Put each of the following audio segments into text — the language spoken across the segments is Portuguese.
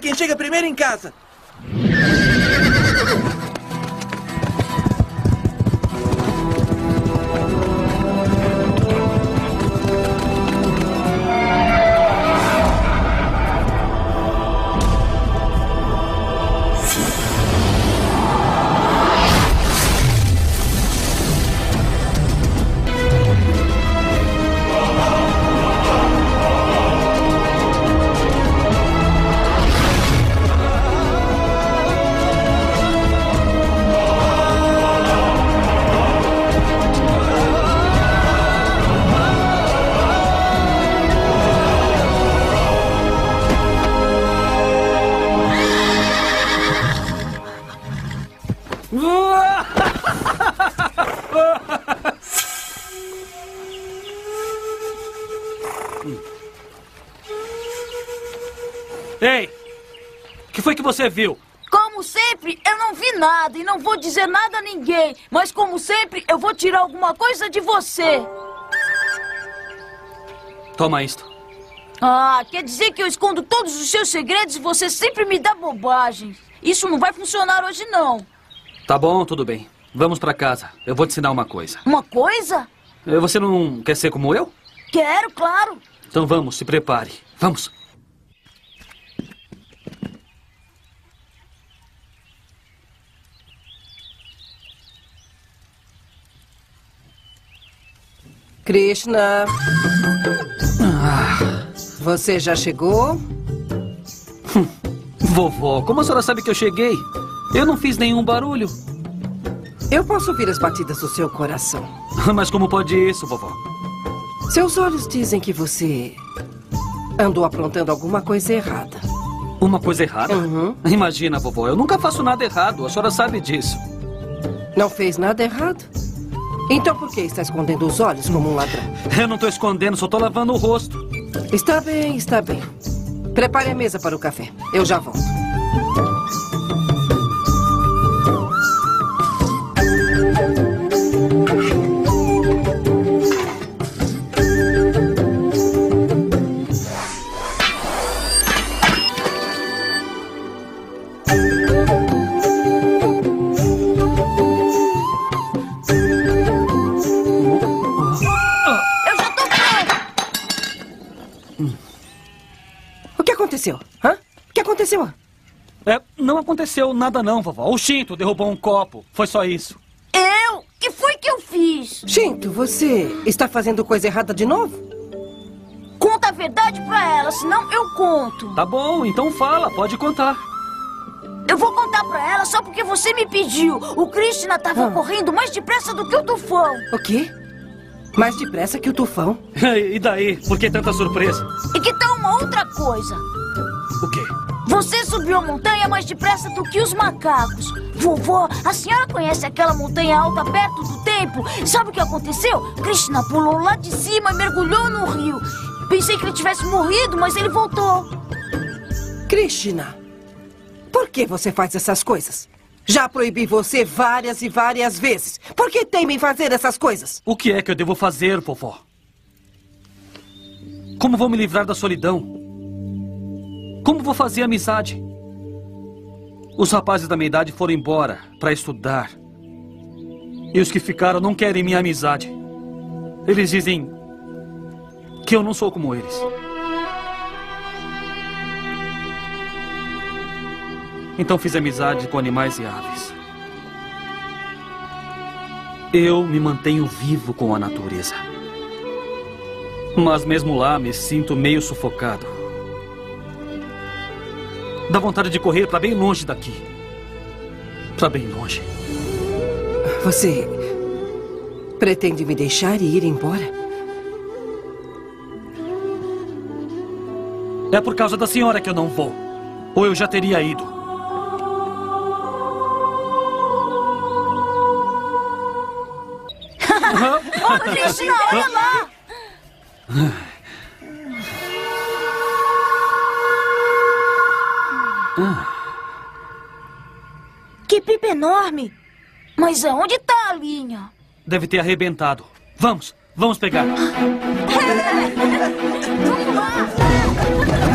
quem chega primeiro em casa. Você viu? Como sempre, eu não vi nada e não vou dizer nada a ninguém. Mas como sempre, eu vou tirar alguma coisa de você. Toma isto. Ah, quer dizer que eu escondo todos os seus segredos e você sempre me dá bobagens. Isso não vai funcionar hoje, não. Tá bom, tudo bem. Vamos pra casa. Eu vou te ensinar uma coisa. Uma coisa? Eh, Você não quer ser como eu? Quero, claro. Então vamos, se prepare. Vamos. Krishna. Você já chegou? Vovó, como a senhora sabe que eu cheguei? Eu não fiz nenhum barulho. Eu posso ouvir as batidas do seu coração. Mas como pode isso, vovó? Seus olhos dizem que você andou aprontando alguma coisa errada. Uma coisa errada? Uhum. Imagina, vovó, eu nunca faço nada errado. A senhora sabe disso. Não fez nada errado? Então por que está escondendo os olhos como um ladrão? Eu não tô escondendo, só tô lavando o rosto. Está bem, está bem. Prepare a mesa para o café. Eu já volto. Aconteceu nada não, vovó. O Shinto derrubou um copo. Foi só isso. Eu? que foi que eu fiz? Shinto, você está fazendo coisa errada de novo? Conta a verdade pra ela, senão eu conto. Tá bom, então fala, pode contar. Eu vou contar pra ela só porque você me pediu. O Krishna tava Ah. correndo mais depressa do que o tufão. O quê? Mais depressa que o tufão. e daí? Por que tanta surpresa? E que tal uma outra coisa? O quê? Você subiu a montanha mais depressa do que os macacos. Vovó, a senhora conhece aquela montanha alta perto do templo? Sabe o que aconteceu? Krishna pulou lá de cima e mergulhou no rio. Pensei que ele tivesse morrido, mas ele voltou. Krishna, por que você faz essas coisas? Já proibi você várias e várias vezes. Por que teima em fazer essas coisas? O que é que eu devo fazer, vovó? Como vou me livrar da solidão? Como vou fazer amizade? Os rapazes da minha idade foram embora para estudar. E os que ficaram não querem minha amizade. Eles dizem que eu não sou como eles. Então fiz amizade com animais e aves. Eu me mantenho vivo com a natureza. Mas mesmo lá me sinto meio sufocado. Dá vontade de correr para bem longe daqui. Para bem longe. Você pretende me deixar e ir embora? É por causa da senhora que eu não vou. Ou eu já teria ido. Ô, Krishna, olha lá! Hum. Que pipa enorme! Mas aonde está a linha? Deve ter arrebentado. Vamos, vamos pegar. Vamos lá!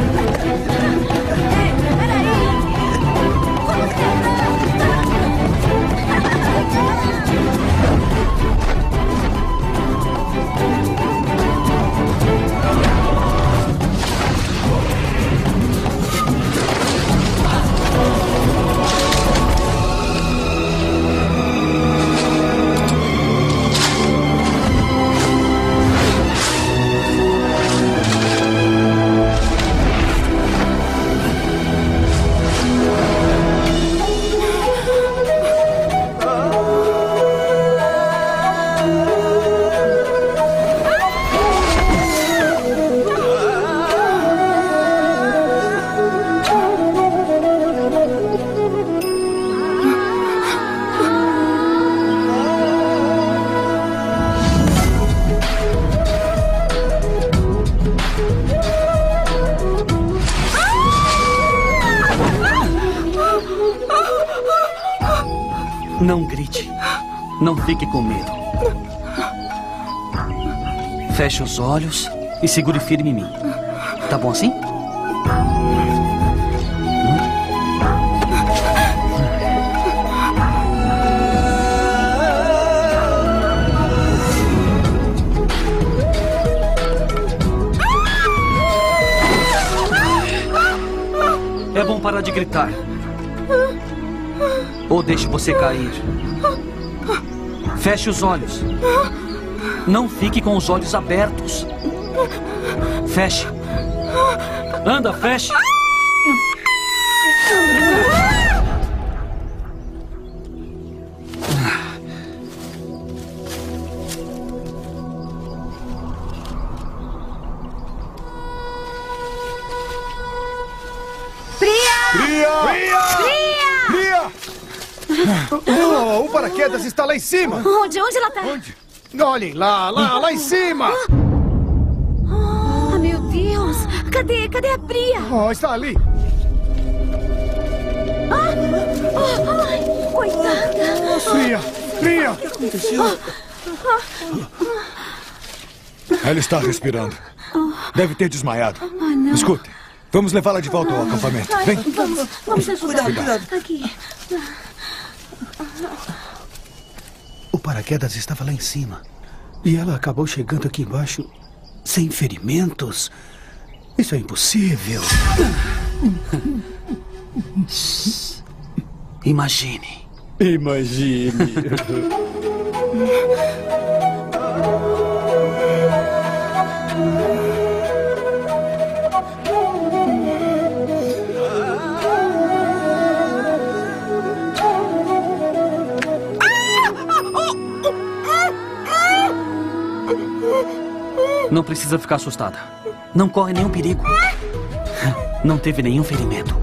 Fique com medo. Feche os olhos e segure firme em mim. Tá bom assim? É bom parar de gritar. Ou deixe você cair. Feche os olhos. Não fique com os olhos abertos. Feche. Anda, feche. Cima! Onde? Onde ela tá? Onde? Olhem, lá, lá, lá em cima! Ah, meu Deus! Cadê? Cadê a Bria? Oh, está ali! Ai, coitada! Bria! Bria! Ela está respirando. Deve ter desmaiado. Ai, não. Escutem, vamos levá-la de volta ao acampamento. Vem. Vamos, vamos ajudar. Cuidado, cuidado. Aqui. Paraquedas estava lá em cima. E ela acabou chegando aqui embaixo sem ferimentos. Isso é impossível. Imagine. Imagine. Não precisa ficar assustada. Não corre nenhum perigo. Não teve nenhum ferimento.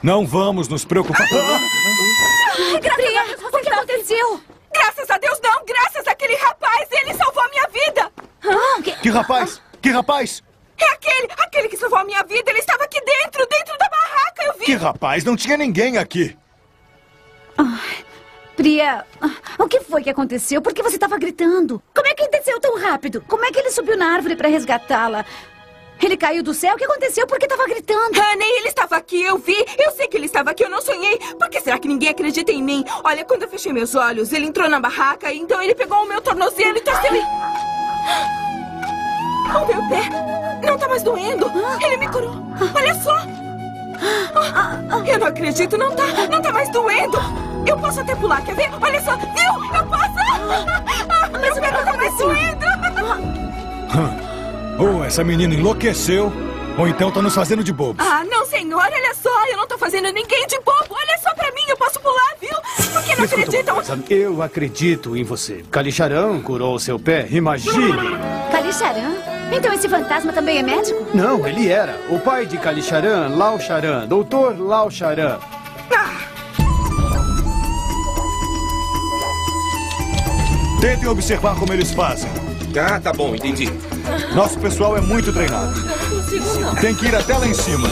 Não vamos nos preocupar. Bria, o que aconteceu? Graças a Deus, não! Graças àquele rapaz! Ele salvou a minha vida! Ah, que... Que rapaz? Que rapaz? É aquele! Aquele que salvou a minha vida! Ele estava aqui dentro! Dentro da barraca! Eu vi! Que rapaz? Não tinha ninguém aqui. Bria, ah, o que foi que aconteceu? Por que você estava gritando? Como é que desceu tão rápido? Como é que ele subiu na árvore para resgatá-la? Ele caiu do céu? O que aconteceu? Por que estava gritando? Honey, ele estava aqui, eu vi. Eu sei que ele estava aqui, eu não sonhei. Por que será que ninguém acredita em mim? Olha, quando eu fechei meus olhos, ele entrou na barraca, então ele pegou o meu tornozelo e torceu ele. O meu pé não tá mais doendo. Ele me curou. Olha só. Eu não acredito, não tá, não tá mais doendo. Eu posso até pular, quer ver? Olha só, viu? Eu posso. Mas o meu não tá mais doendo. Ou essa menina enlouqueceu, ou então tá nos fazendo de bobos. Ah, não, senhor, olha só, eu não tô fazendo ninguém de bobo. Olha só pra mim, eu posso pular, viu? Por que não acreditam? Eu acredito em você. Kalixarão curou seu pé, imagine. Kalixaran? Então esse fantasma também é médico? Não, ele era. O pai de Kalixaran, Lao Charan. Doutor Lao Charan. Tentem observar como eles fazem. Ah, tá bom, entendi. Nosso pessoal é muito treinado. Tem que ir até lá em cima.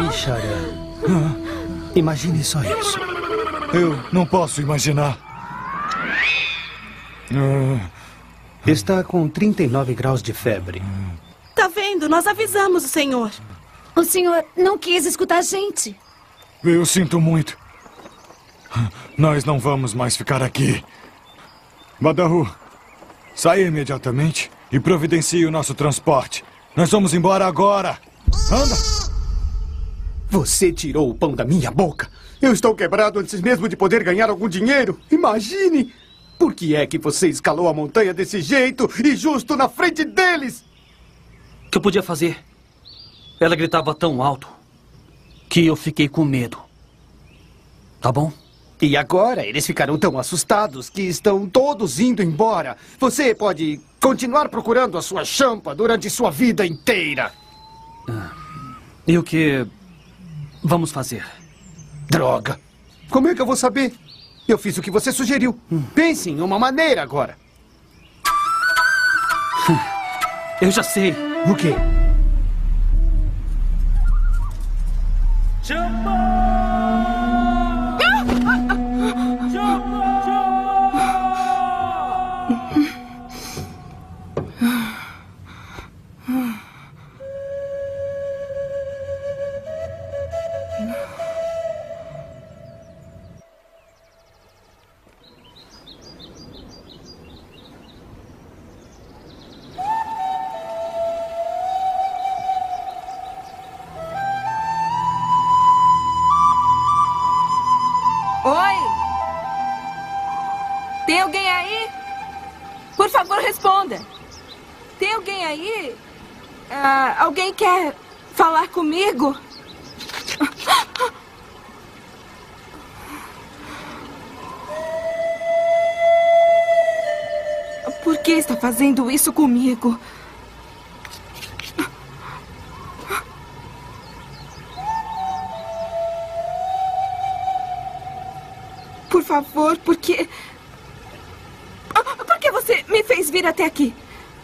Kalishara. Imagine só isso. Eu não posso imaginar. Ah, Está com 39 graus de febre. Tá vendo? Nós avisamos o senhor. O senhor não quis escutar a gente. eu sinto muito. Nós não vamos mais ficar aqui. Badahu, saia imediatamente e providencie o nosso transporte. Nós vamos embora agora. Anda! Você tirou o pão da minha boca. Eu estou quebrado antes mesmo de poder ganhar algum dinheiro. Imagine! Por que é que você escalou a montanha desse jeito e justo na frente deles? O que eu podia fazer? Ela gritava tão alto que eu fiquei com medo. Tá bom? E agora eles ficaram tão assustados que estão todos indo embora. Você pode continuar procurando a sua champa durante sua vida inteira. E o que vamos fazer? Droga! Como é que eu vou saber? Eu fiz o que você sugeriu. Pense em uma maneira agora. Eu já sei. O quê? Oi? Fazendo isso comigo? Por favor, porque. Ah, Por que você me fez vir até aqui?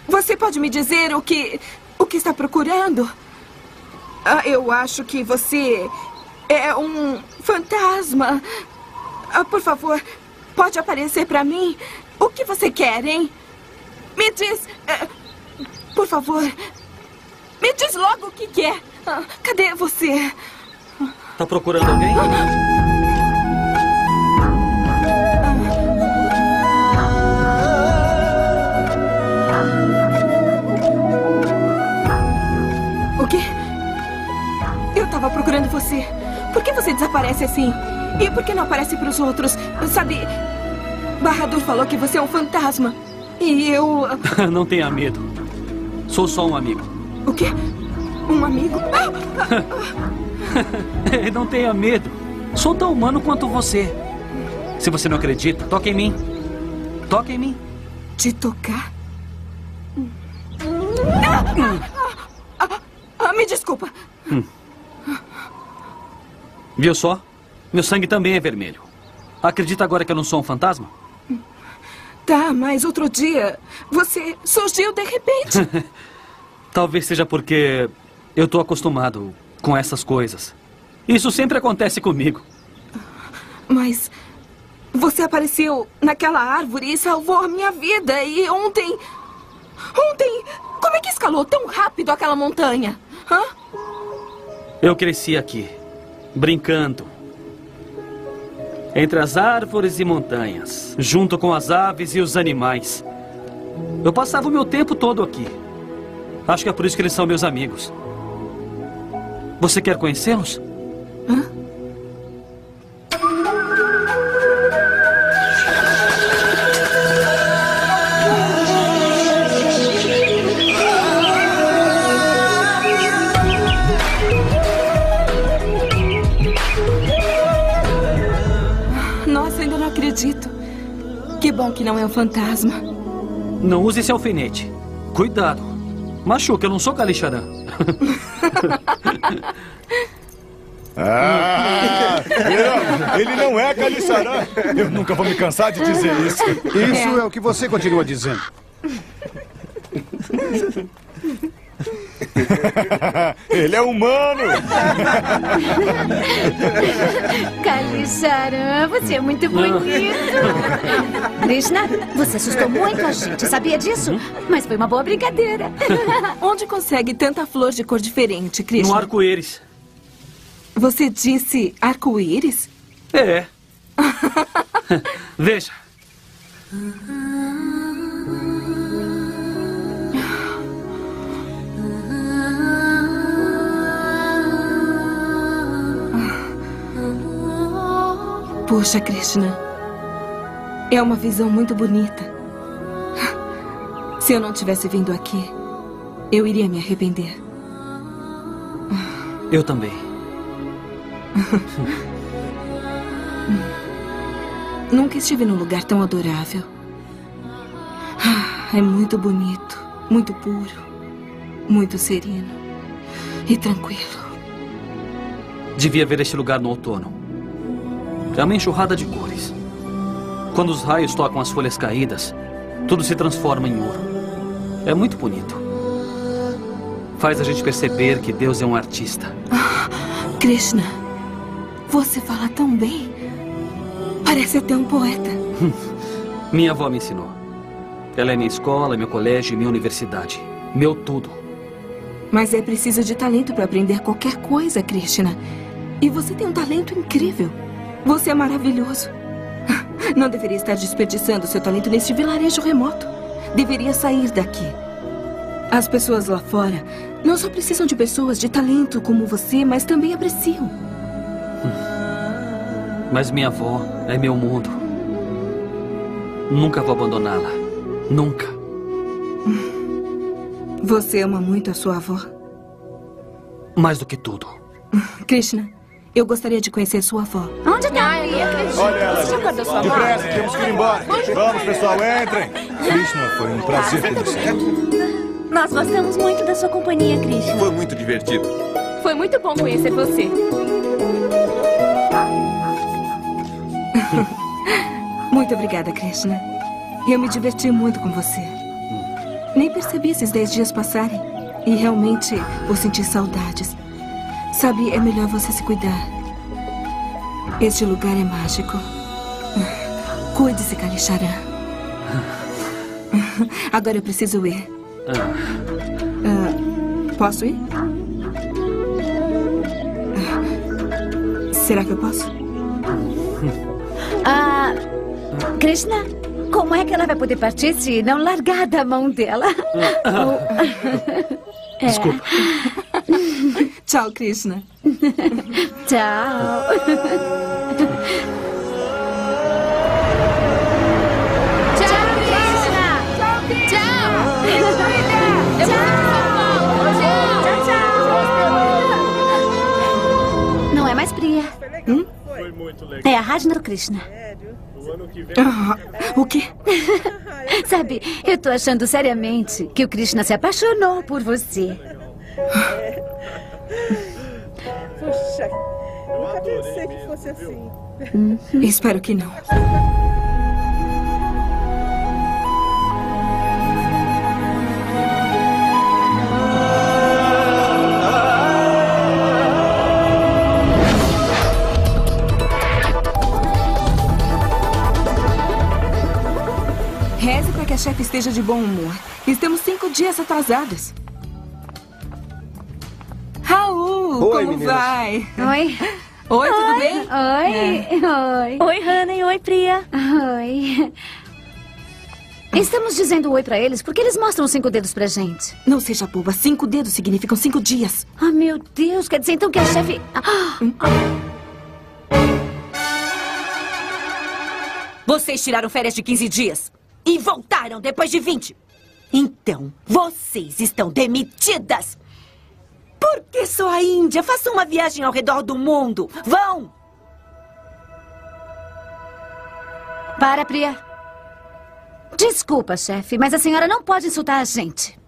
Você pode me dizer o que. o que está procurando? Ah, eu acho que você é um fantasma. Ah, por favor, pode aparecer para mim? O que você quer, hein? Me diz. eh, por favor. Me diz logo o que quer. Ah, cadê você? Tá procurando alguém? O quê? Eu tava procurando você. Por que você desaparece assim? E por que não aparece pros outros? Sabe, Barradur falou que você é um fantasma. E eu. Não tenha medo. Sou só um amigo. O quê? Um amigo? Ah! não tenha medo. Sou tão humano quanto você. Se você não acredita, toque em mim. Toque em mim. Te tocar? Ah! Ah! Ah, me desculpa. Viu só? Meu sangue também é vermelho. Acredita agora que eu não sou um fantasma? Tá, mas outro dia você surgiu de repente. Talvez seja porque eu tô acostumado com essas coisas. Isso sempre acontece comigo. Mas você apareceu naquela árvore e salvou a minha vida. E ontem. Ontem. Como é que escalou tão rápido aquela montanha? Hã? Eu cresci aqui, brincando. Entre as árvores e montanhas, junto com as aves e os animais. Eu passava o meu tempo todo aqui. Acho que é por isso que eles são meus amigos. Você quer conhecê-los? Nossa, bom que não é um fantasma. Não use esse alfinete. Cuidado. Machuca, eu não sou Kalixarã. Ah, eu, ele não é Caliçarã. Eu nunca vou me cansar de dizer isso. Isso é o que você continua dizendo. Ele é humano. Kalixarã, você é muito bonito. Krishna, você assustou muito a gente, sabia disso? Mas foi uma boa brincadeira. Onde consegue tanta flor de cor diferente, No Krishna? arco-íris. Você disse arco-íris? É. Veja. Poxa, Krishna. É uma visão muito bonita. Se eu não tivesse vindo aqui, eu iria me arrepender. Eu também. Nunca estive num lugar tão adorável. Ah, É muito bonito, muito puro, muito sereno e tranquilo. Devia ver este lugar no outono. É uma enxurrada de cores. Quando os raios tocam as folhas caídas, tudo se transforma em ouro. É muito bonito. Faz a gente perceber que Deus é um artista. Krishna, você fala tão bem. Parece até um poeta. Minha avó me ensinou. Ela é minha escola, meu colégio e minha universidade. Meu tudo. Mas é preciso de talento para aprender qualquer coisa, Krishna. E você tem um talento incrível. Você é maravilhoso. Não deveria estar desperdiçando seu talento neste vilarejo remoto. Deveria sair daqui. As pessoas lá fora não só precisam de pessoas de talento como você, mas também apreciam. Mas minha avó é meu mundo. Nunca vou abandoná-la. Nunca. Você ama muito a sua avó. Mais do que tudo. Krishna, eu gostaria de conhecer sua avó. Onde tá? Eu acredito. Olha ela. Você já guardou sua mão? Depressa, temos que ir embora. Vamos, pessoal, entrem. Krishna, foi um prazer conhecê-lo. Nós gostamos muito da sua companhia, Krishna. Foi muito divertido. Foi muito bom conhecer você. Muito obrigada, Krishna. Eu me diverti muito com você. Nem percebi esses dez dias passarem. E realmente vou sentir saudades. Sabe, é melhor você se cuidar. Este lugar é mágico. Cuide-se, Kalixarã. Agora eu preciso ir. Ah, Ah, posso ir? Ah, Será que eu posso? Ah, Krishna, como é que ela vai poder partir se não largar da mão dela? desculpa. Tchau, Krishna. Tchau. Tchau, Krishna! Tchau! Não é mais Priya. É a Rajna Krishna. Ah, o quê? Sabe, eu tô achando seriamente que o Krishna se apaixonou por você. Puxa, nunca pensei que fosse assim. Espero que não. Reze para que a chefe esteja de bom humor. Estamos cinco dias atrasadas. Raul, Oi, como meninas. vai? Oi. Oi, tudo bem? Oi. Oi. Oi, Hannah e oi, Priya. Oi. Estamos dizendo oi pra eles porque eles mostram os cinco dedos pra gente. Não seja boba. Cinco dedos significam cinco dias. Ah, meu Deus, quer dizer então que a chefe. Ah, Vocês tiraram férias de 15 dias e voltaram depois de 20. Então, vocês estão demitidas. Por que só a Índia? Façam uma viagem ao redor do mundo. Vão! para, Priya. Desculpa, chefe, mas a senhora não pode insultar a gente.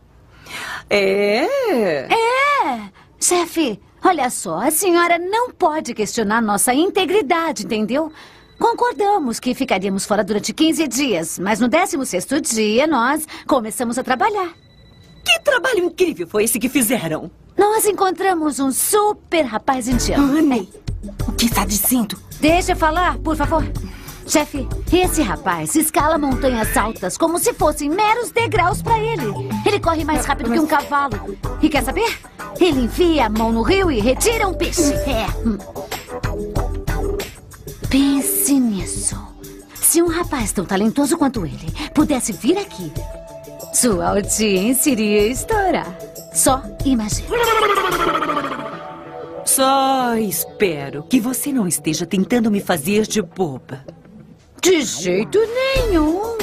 É? É! Chefe, olha só, a senhora não pode questionar nossa integridade, entendeu? Concordamos que ficaríamos fora durante 15 dias, mas no 16º dia nós começamos a trabalhar. Que trabalho incrível foi esse que fizeram? Nós encontramos um super rapaz indiano. Anne, o que está dizendo? Deixa eu falar, por favor. Chefe, esse rapaz escala montanhas altas como se fossem meros degraus pra ele. Ele corre mais rápido que um cavalo. E quer saber? Ele enfia a mão no rio e retira um peixe. É. hum. Pense nisso. Se um rapaz tão talentoso quanto ele pudesse vir aqui, sua audiência iria estourar. Só imagine. Só espero que você não esteja tentando me fazer de boba. De jeito nenhum.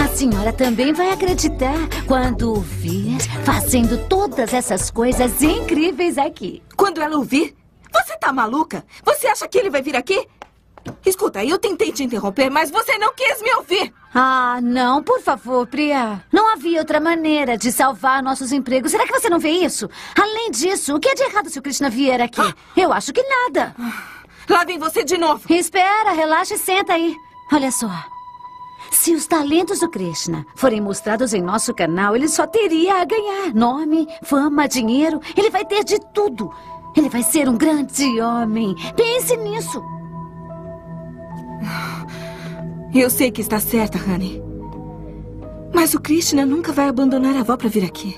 A senhora também vai acreditar quando o vir fazendo todas essas coisas incríveis aqui. Quando ela ouvir, você tá maluca? Você acha que ele vai vir aqui? Escuta, eu tentei te interromper, mas você não quis me ouvir. Ah, não, por favor, Priya. Não havia outra maneira de salvar nossos empregos. Será que você não vê isso? Além disso, o que é de errado se o Krishna vier aqui? Eu acho que nada. Lá vem você de novo. Espera, relaxa e senta aí. Olha só. Se os talentos do Krishna forem mostrados em nosso canal, ele só teria a ganhar nome, fama, dinheiro. Ele vai ter de tudo. Ele vai ser um grande homem. Pense nisso. Eu sei que está certa, Honey. Mas o Krishna nunca vai abandonar a avó para vir aqui.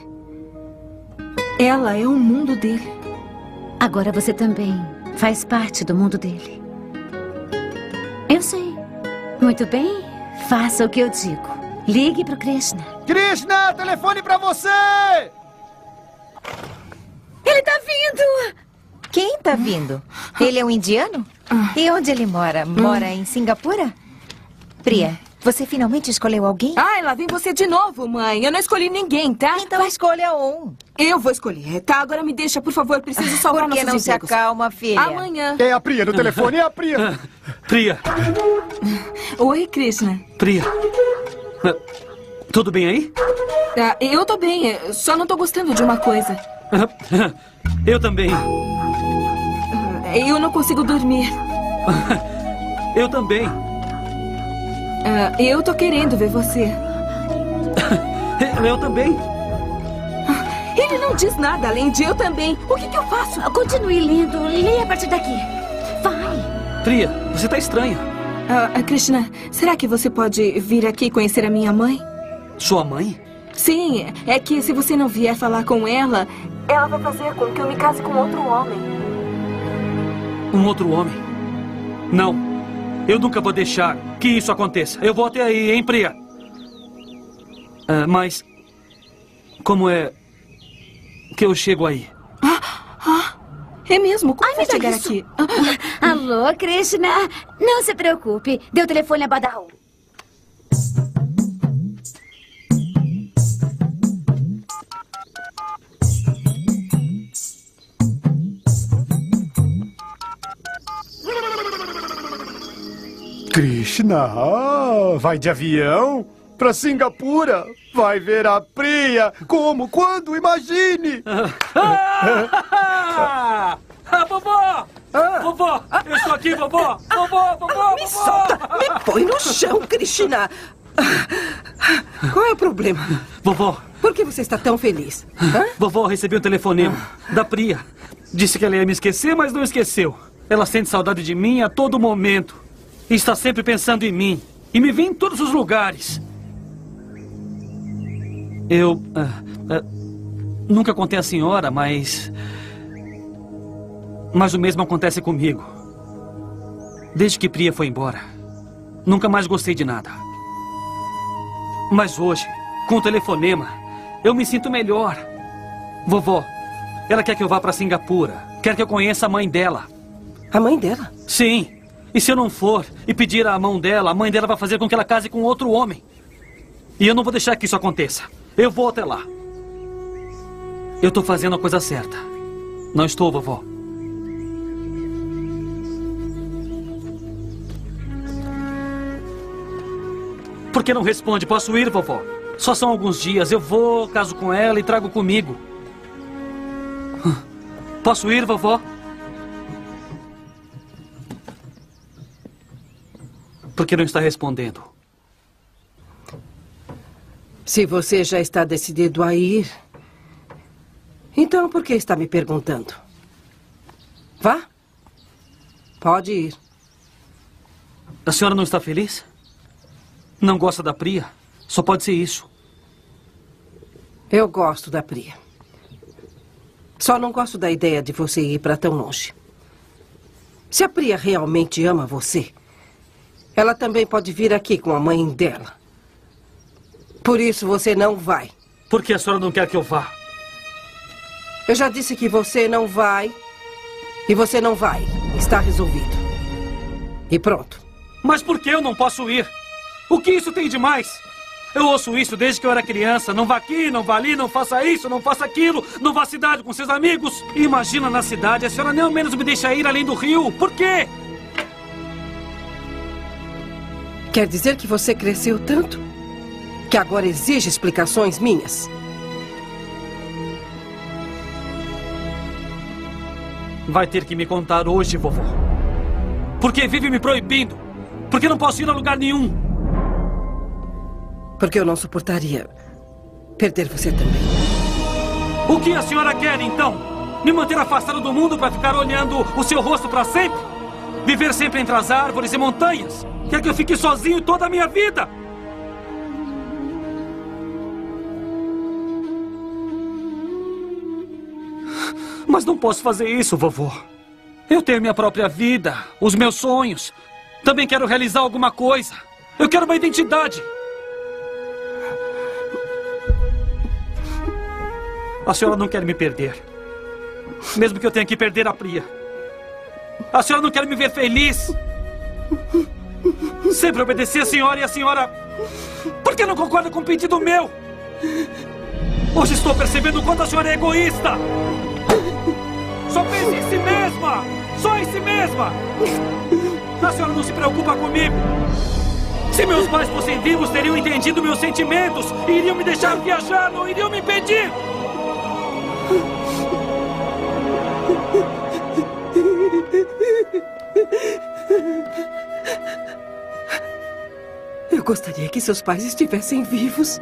Ela é o mundo dele. Agora você também faz parte do mundo dele. Eu sei. Muito bem. Faça o que eu digo. Ligue pro Krishna. Krishna, telefone pra você! Ele tá vindo! Quem tá vindo? Ele é um indiano? E onde ele mora? Mora em Singapura? Priya, você finalmente escolheu alguém? Ai, lá vem você de novo, mãe. Eu não escolhi ninguém, tá? Então escolha um. Eu vou escolher, tá? Agora me deixa, por favor. Preciso salvar Por que não se empregos. acalma, filha? Amanhã. É a Priya no telefone, é a Priya. Priya, Oi, Krishna. Priya. Ah, Tudo bem aí? Ah, eu tô bem, só não tô gostando de uma coisa. Eu também. Ah, Eu não consigo dormir. Eu também. Ah, Eu tô querendo ver você. Eu também. Ele não diz nada além de eu também. O que, que eu faço? Continue lendo. Leia a partir daqui. Vai. Priya, você tá estranha. Ah, ah, Krishna, será que você pode vir aqui conhecer a minha mãe? Sua mãe? Sim, é que se você não vier falar com ela, ela vai fazer com que eu me case com outro homem. Um outro homem? Não. Eu nunca vou deixar que isso aconteça. Eu vou até aí, hein, Priya? Ah, mas. Como é. que eu chego aí? É mesmo? Como dá chegar isso. aqui? Alô, Krishna? Não se preocupe. Dê o telefone a Badahu. Krishna, ah, vai de avião pra Singapura. Vai ver a Priya. Como? Quando? Imagine! Ah, vovó! Vovó! Eu estou aqui, vovó! Vovó, vovó! Me solta! Me põe no chão, Krishna! Qual é o problema? Vovó, Por que você está tão feliz? Hã? vovó, recebi um telefonema da Priya. Disse que ela ia me esquecer, mas não esqueceu. Ela sente saudade de mim a todo momento. Está sempre pensando em mim. E me vê em todos os lugares. Eu. ah, ah, nunca contei à senhora, mas. Mas o mesmo acontece comigo. Desde que Priya foi embora, nunca mais gostei de nada. Mas hoje, com o telefonema, eu me sinto melhor. Vovó, ela quer que eu vá para Singapura. Quer que eu conheça a mãe dela. A mãe dela? Sim. E se eu não for e pedir a mão dela, a mãe dela vai fazer com que ela case com outro homem. E eu não vou deixar que isso aconteça. Eu vou até lá. Eu estou fazendo a coisa certa. Não estou, vovó. Por que não responde? Posso ir, vovó? Só são alguns dias. Eu vou, caso com ela e trago comigo. Posso ir, vovó? Por que não está respondendo? Se você já está decidido a ir, então por que está me perguntando? Vá. Pode ir. A senhora não está feliz? Não gosta da Priya? Só pode ser isso. Eu gosto da Priya. Só não gosto da ideia de você ir para tão longe. Se a Priya realmente ama você, ela também pode vir aqui com a mãe dela. Por isso você não vai. Por que a senhora não quer que eu vá? Eu já disse que você não vai. E você não vai. Está resolvido. E pronto. Mas por que eu não posso ir? O que isso tem de mais? Eu ouço isso desde que eu era criança. Não vá aqui, não vá ali, não faça isso, não faça aquilo. Não vá à cidade com seus amigos. Imagina na cidade, a senhora nem ao menos me deixa ir além do rio. Por quê? Quer dizer que você cresceu tanto que agora exige explicações minhas? Vai ter que me contar hoje, vovó. Por que vive me proibindo? Por que não posso ir a lugar nenhum? Porque eu não suportaria perder você também. O que a senhora quer, então? Me manter afastado do mundo para ficar olhando o seu rosto para sempre? Viver sempre entre as árvores e montanhas? Quer que eu fique sozinho toda a minha vida? Mas não posso fazer isso, vovô. Eu tenho minha própria vida, os meus sonhos. Também quero realizar alguma coisa. Eu quero uma identidade. A senhora não quer me perder. Mesmo que eu tenha que perder a Priya. A senhora não quer me ver feliz. Sempre obedeci a senhora e a senhora. Por que não concorda com um pedido meu? Hoje estou percebendo o quanto a senhora é egoísta. Só pensa em si mesma! Só em si mesma! A senhora não se preocupa comigo! Se meus pais fossem vivos, teriam entendido meus sentimentos iriam me deixar viajar, não iriam me impedir! Eu gostaria que seus pais estivessem vivos.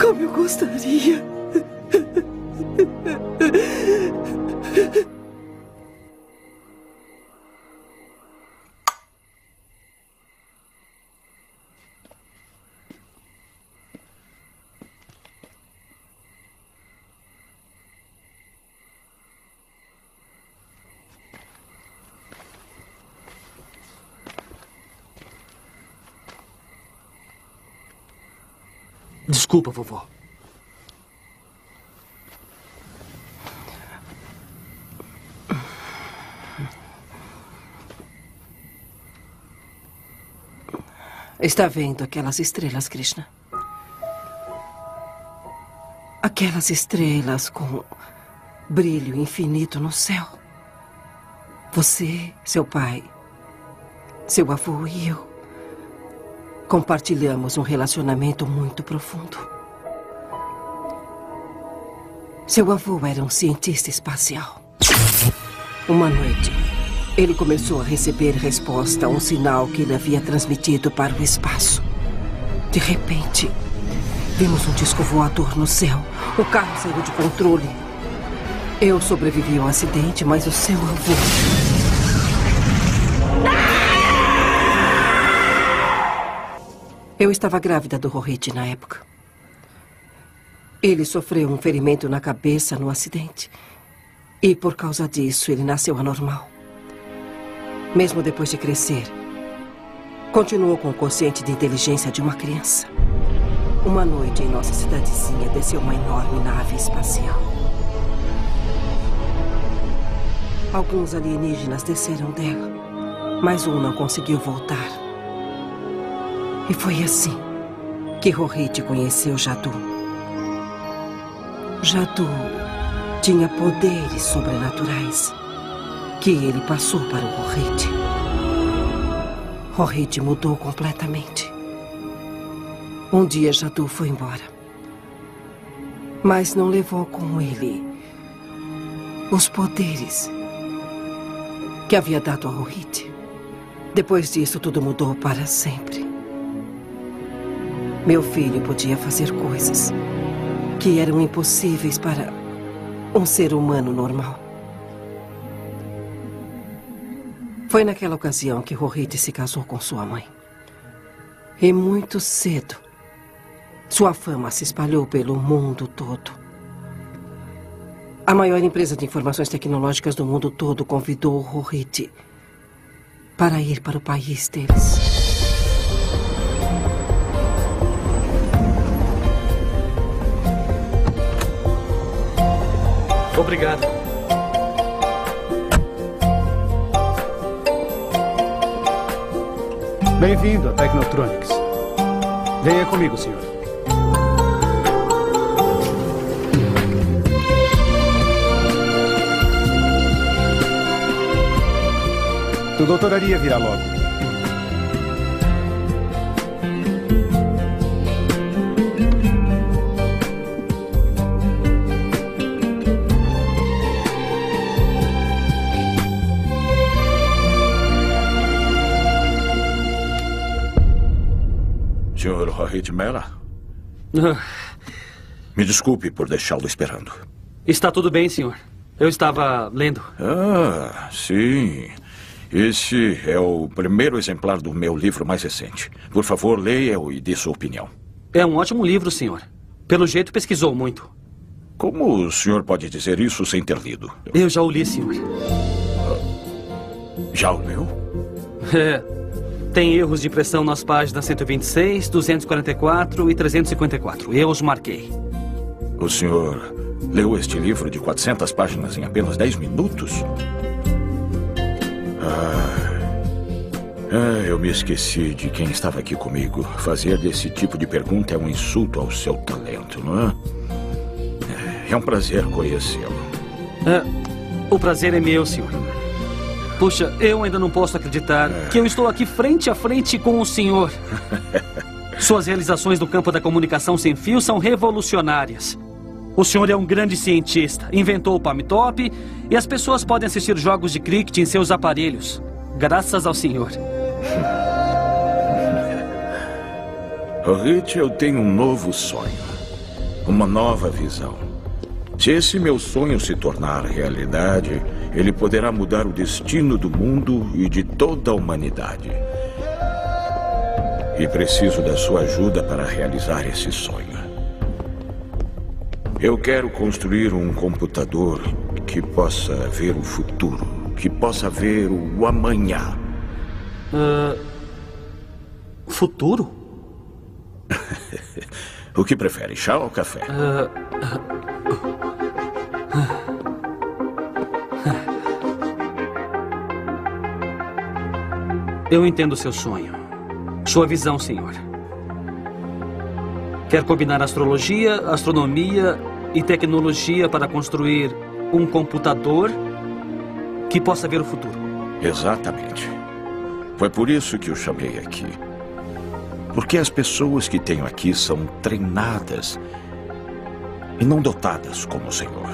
Como eu gostaria. Desculpa, vovó. Está vendo aquelas estrelas, Krishna? Aquelas estrelas com brilho infinito no céu. Você, seu pai, seu avô e eu compartilhamos um relacionamento muito profundo. Seu avô era um cientista espacial. Uma noite, ele começou a receber resposta a um sinal que ele havia transmitido para o espaço. De repente, vimos um disco voador no céu. O carro saiu de controle. Eu sobrevivi ao acidente, mas o seu avô. Eu estava grávida do Rohit na época. Ele sofreu um ferimento na cabeça no acidente. E por causa disso, ele nasceu anormal. Mesmo depois de crescer, Continuou com o quociente de inteligência de uma criança. Uma noite em nossa cidadezinha desceu uma enorme nave espacial. Alguns alienígenas desceram dela, mas um não conseguiu voltar. E foi assim que Rohit conheceu Jadu. Jadu tinha poderes sobrenaturais que ele passou para o Rohit. Rohit mudou completamente. Um dia Jadu foi embora. Mas não levou com ele os poderes que havia dado a Rohit. Depois disso, tudo mudou para sempre. Meu filho podia fazer coisas que eram impossíveis para um ser humano normal. Foi naquela ocasião que Rohit se casou com sua mãe. E muito cedo, sua fama se espalhou pelo mundo todo. A maior empresa de informações tecnológicas do mundo todo convidou Rohit para ir para o país deles. Obrigado. Bem-vindo a Technotronics. Venha comigo, senhor. O doutoraria virá logo. Senhor Rohit Mela, Ah, me desculpe por deixá-lo esperando. Está tudo bem, senhor. Eu estava lendo. Ah, sim. Esse é o primeiro exemplar do meu livro mais recente. Por favor, leia-o e dê sua opinião. É um ótimo livro, senhor. Pelo jeito, pesquisou muito. Como o senhor pode dizer isso sem ter lido? Eu já o li, senhor. Já o leu? É. Tem erros de impressão nas páginas 126, 244 e 354. Eu os marquei. O senhor leu este livro de 400 páginas em apenas 10 minutos? Ah, ah, eu me esqueci de quem estava aqui comigo. Fazer desse tipo de pergunta é um insulto ao seu talento, não é? É um prazer conhecê-lo. É, o prazer é meu, senhor. Puxa, eu ainda não posso acreditar que eu estou aqui frente a frente com o senhor. Suas realizações no campo da comunicação sem fio são revolucionárias. O senhor é um grande cientista, inventou o Palmtop e as pessoas podem assistir jogos de cricket em seus aparelhos. Graças ao senhor. Rit, eu tenho um novo sonho. Uma nova visão. Se esse meu sonho se tornar realidade, ele poderá mudar o destino do mundo e de toda a humanidade. E preciso da sua ajuda para realizar esse sonho. Eu quero construir um computador que possa ver o futuro, que possa ver o amanhã. Ah, futuro? o que prefere, chá ou café? Ah, Eu entendo seu sonho. Sua visão, senhor. Quer combinar astrologia, astronomia e tecnologia para construir um computador que possa ver o futuro. Exatamente. Foi por isso que o chamei aqui. Porque as pessoas que tenho aqui são treinadas e não dotadas como o senhor.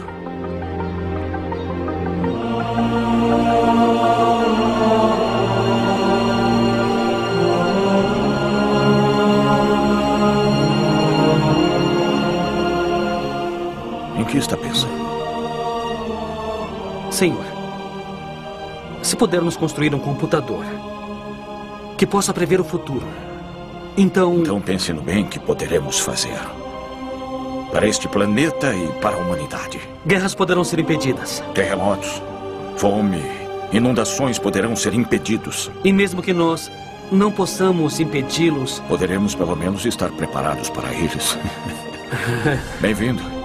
Senhor, se pudermos construir um computador que possa prever o futuro, então. Então pense no bem que poderemos fazer. Para este planeta e para a humanidade. Guerras poderão ser impedidas. Terremotos, fome, inundações poderão ser impedidos. E mesmo que nós não possamos impedi-los. Poderemos pelo menos estar preparados para eles. Bem-vindo.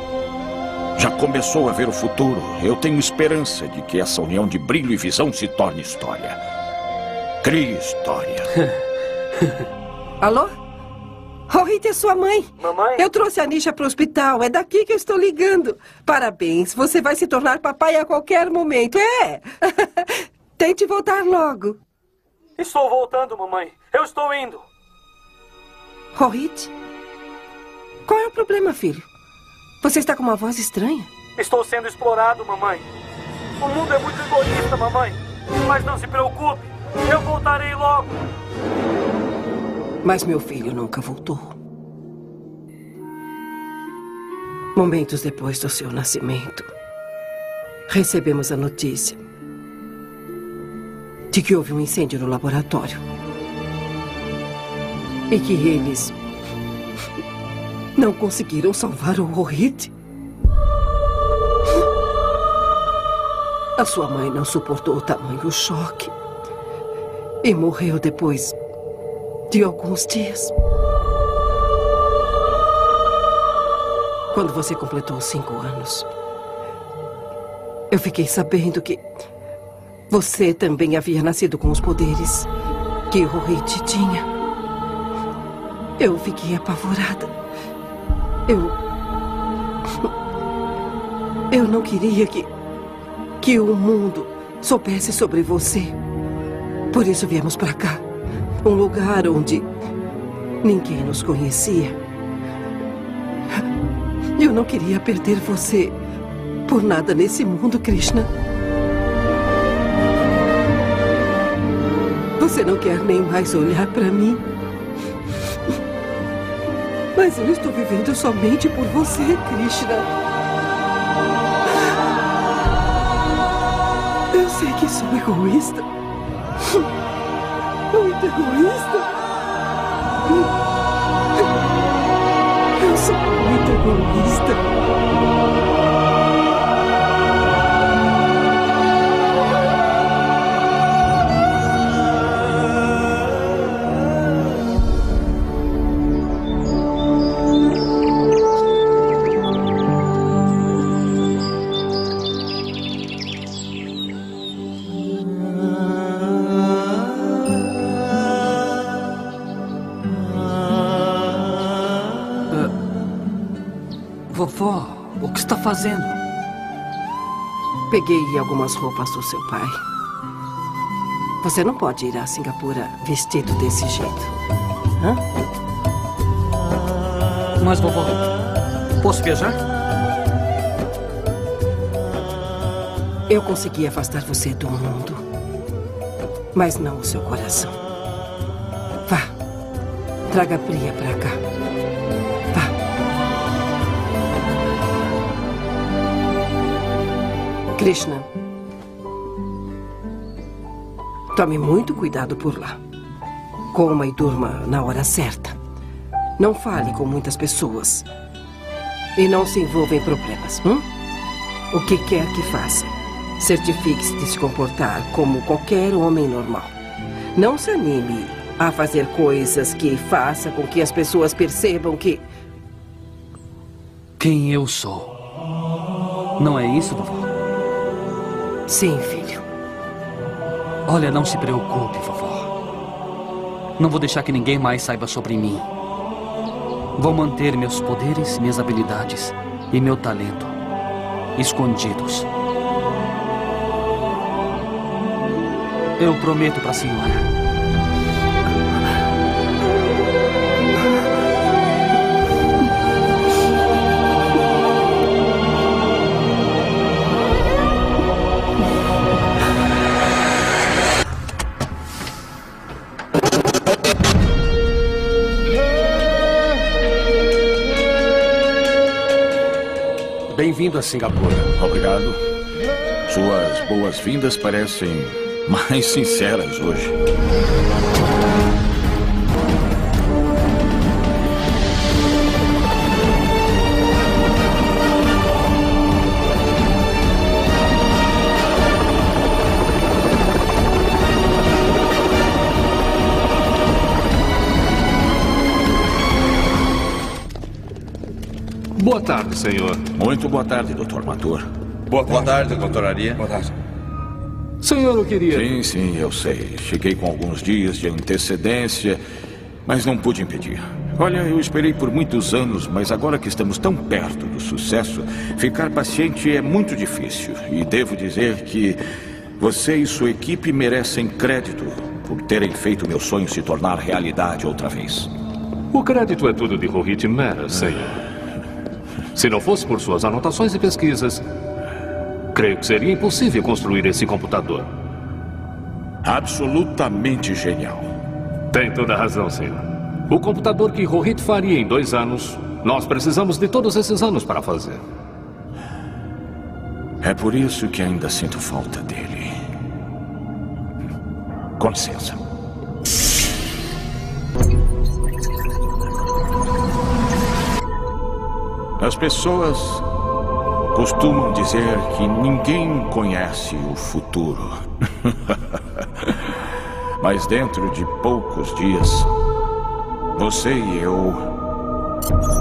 Já começou a ver o futuro. Eu tenho esperança de que essa união de brilho e visão se torne história. Crie história. Alô? Rohit é sua mãe. Mamãe? Eu trouxe a Nisha para o hospital. É daqui que eu estou ligando. Parabéns. Você vai se tornar papai a qualquer momento. É. Tente voltar logo. Estou voltando, mamãe. Eu estou indo. Rohit? Qual é o problema, filho? Você está com uma voz estranha. Estou sendo explorado, mamãe. O mundo é muito egoísta, mamãe. Mas não se preocupe. Eu voltarei logo. Mas meu filho nunca voltou. Momentos depois do seu nascimento, recebemos a notícia de que houve um incêndio no laboratório. E que eles não conseguiram salvar o Rohit. A sua mãe não suportou o tamanho choque e morreu depois de alguns dias. Quando você completou cinco anos, eu fiquei sabendo que você também havia nascido com os poderes que Rohit tinha. Eu fiquei apavorada. Eu. Eu não queria que. que o mundo soubesse sobre você. Por isso viemos para cá. Um lugar onde ninguém nos conhecia. Eu não queria perder você por nada nesse mundo, Krishna. Você não quer nem mais olhar para mim. Mas eu estou vivendo somente por você, Krishna. Eu sei que sou egoísta. Muito egoísta. Eu sou muito egoísta. Fazendo? Peguei algumas roupas do seu pai. Você não pode ir a Singapura vestido desse jeito. Hã? Mas, vovó, posso viajar? Eu consegui afastar você do mundo. Mas não o seu coração. Vá. Traga a Priya pra cá. Krishna. Tome muito cuidado por lá. Coma e durma na hora certa. Não fale com muitas pessoas. E não se envolva em problemas. Hum? O que quer que faça, certifique-se de se comportar como qualquer homem normal. Não se anime a fazer coisas que faça com que as pessoas percebam que. Quem eu sou. Não é isso, vovó? Sim, filho. Olha, não se preocupe, vovó. Não vou deixar que ninguém mais saiba sobre mim. Vou manter meus poderes, minhas habilidades e meu talento escondidos. Eu prometo para a senhora. Bem-vindo a Singapura. Obrigado. Suas boas-vindas parecem mais sinceras hoje. Tarde, senhor. Muito boa tarde, Dr. Matur. Boa, boa tarde, doutor Aria. Boa tarde. Senhor, eu queria. Sim, sim, eu sei. Cheguei com alguns dias de antecedência, mas não pude impedir. Olha, eu esperei por muitos anos, mas agora que estamos tão perto do sucesso, ficar paciente é muito difícil. E devo dizer que você e sua equipe merecem crédito por terem feito meu sonho se tornar realidade outra vez. O crédito é tudo de Rohit Mehra, senhor. Se não fosse por suas anotações e pesquisas, creio que seria impossível construir esse computador. Absolutamente genial. Tem toda a razão, senhor. O computador que Rohit faria em dois anos, nós precisamos de todos esses anos para fazer. É por isso que ainda sinto falta dele. Com licença. As pessoas costumam dizer que ninguém conhece o futuro. Mas dentro de poucos dias, você e eu,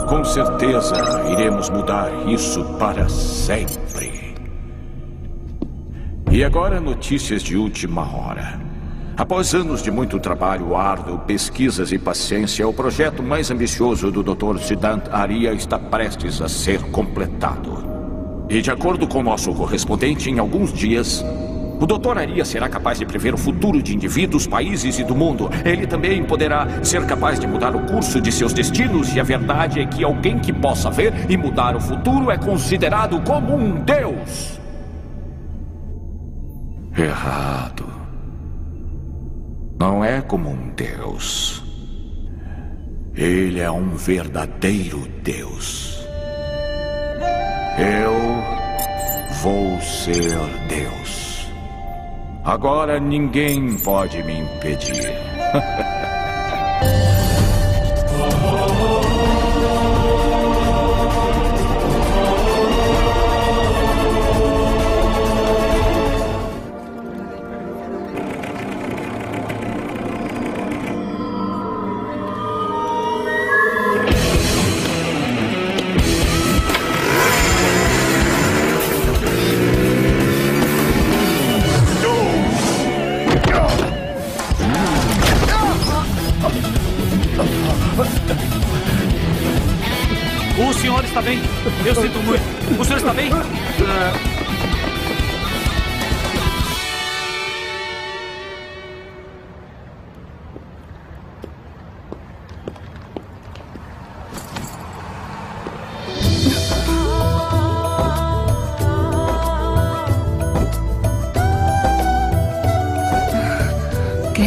com certeza, iremos mudar isso para sempre. E agora, notícias de última hora. Após anos de muito trabalho árduo, pesquisas e paciência, o projeto mais ambicioso do Dr. Siddhant Arya está prestes a ser completado. E de acordo com nosso correspondente, em alguns dias, o Dr. Arya será capaz de prever o futuro de indivíduos, países e do mundo. Ele também poderá ser capaz de mudar o curso de seus destinos, e a verdade é que alguém que possa ver e mudar o futuro é considerado como um deus. Errado. Não é como um deus. Ele é um verdadeiro deus. Eu vou ser Deus. Agora ninguém pode me impedir.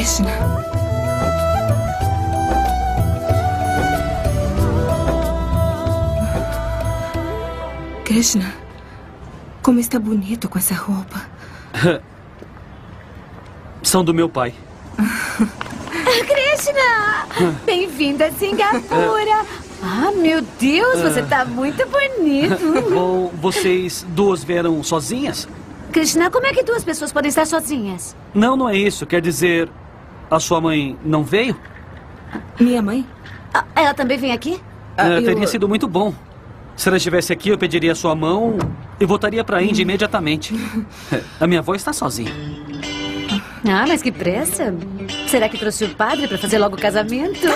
Krishna. Krishna, como está bonito com essa roupa. São do meu pai. Krishna! Bem-vindo a Singapura! Ah, meu Deus, você tá muito bonito! Bom, vocês duas vieram sozinhas? Krishna, como é que duas pessoas podem estar sozinhas? Não, não é isso. Quer dizer, a sua mãe não veio? Minha mãe? Ah, Ela também vem aqui? É, teria sido muito bom. Se ela estivesse aqui, eu pediria sua mão e voltaria para a Índia imediatamente. É, A minha avó está sozinha. Ah, mas que pressa! Será que trouxe o padre para fazer logo o casamento?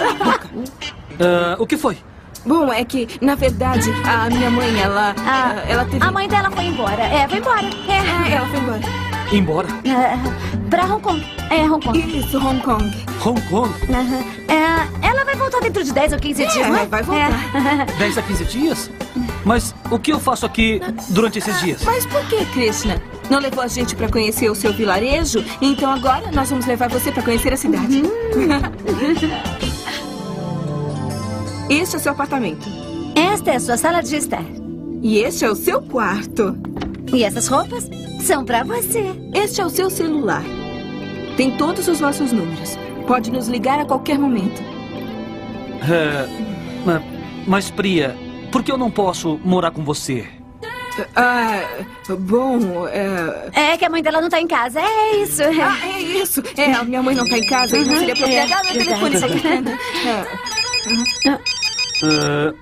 Ah, o que foi? Bom, é que, na verdade, a minha mãe, ela. Ah, ela teve. A mãe dela foi embora. É, foi embora. É, ela foi embora. Embora? É, pra Hong Kong. É, Hong Kong. Isso, Hong Kong. Hong Kong? Aham. É, ela vai voltar dentro de 10 ou 15 É, dias, não é? vai voltar. É. 10 a 15 dias? Mas o que eu faço aqui durante esses dias? Mas por que, Krishna? Não levou a gente pra conhecer o seu vilarejo? Então agora nós vamos levar você pra conhecer a cidade. este é o seu apartamento. Esta é a sua sala de estar. E este é o seu quarto. E essas roupas são pra você. Este é o seu celular. Tem todos os nossos números. Pode nos ligar a qualquer momento. É, ma- mas, Priya, por que eu não posso morar com você? Ah, bom, é... É que a mãe dela não tá em casa. É isso. Ah, é isso. É, a minha mãe não tá em casa e não seria. Ah, meu telefone está tocando. É.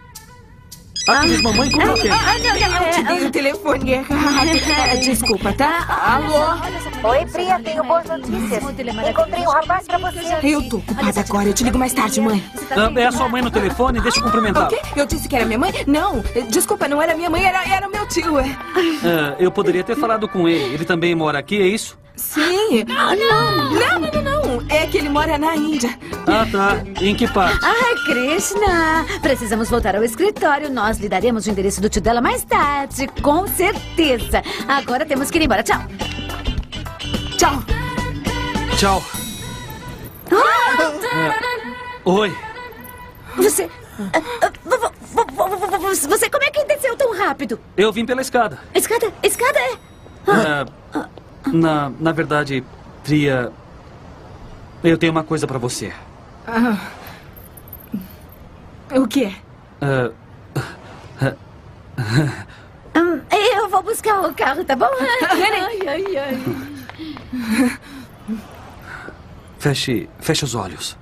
Ah, Aqui diz mamãe com quem? Ah, não, não, eu te dei o telefone errado. Ah, Desculpa, tá? Alô? Oi, Priya, tenho boas notícias. Encontrei um rapaz pra você. Eu tô ocupada agora. Eu te ligo mais tarde, mãe. Ah, É a sua mãe no telefone? Deixa eu cumprimentar. O quê? Eu disse que era minha mãe? Não, desculpa, não era minha mãe, era, era o meu tio. É. Ah, eu poderia ter falado com ele. Ele também mora aqui, é isso? Sim. Ah, não. Não, não, não, não. É que ele mora na Índia. Ah, tá. Em que parte? Ai, Krishna, precisamos voltar ao escritório. Nós lhe daremos o endereço do tio dela mais tarde, com certeza. Agora temos que ir embora. Tchau. Tchau. Tchau. Ah, oi. Você... ah, ah, vo- vo- vo- vo- vo- Você como é que desceu tão rápido? Eu vim pela escada. Escada, escada é... Na, na verdade, Priya, eu tenho uma coisa pra você. Ah. O quê? Hum, eu vou buscar o carro, tá bom? Ai, ai, ai. feche, feche os olhos.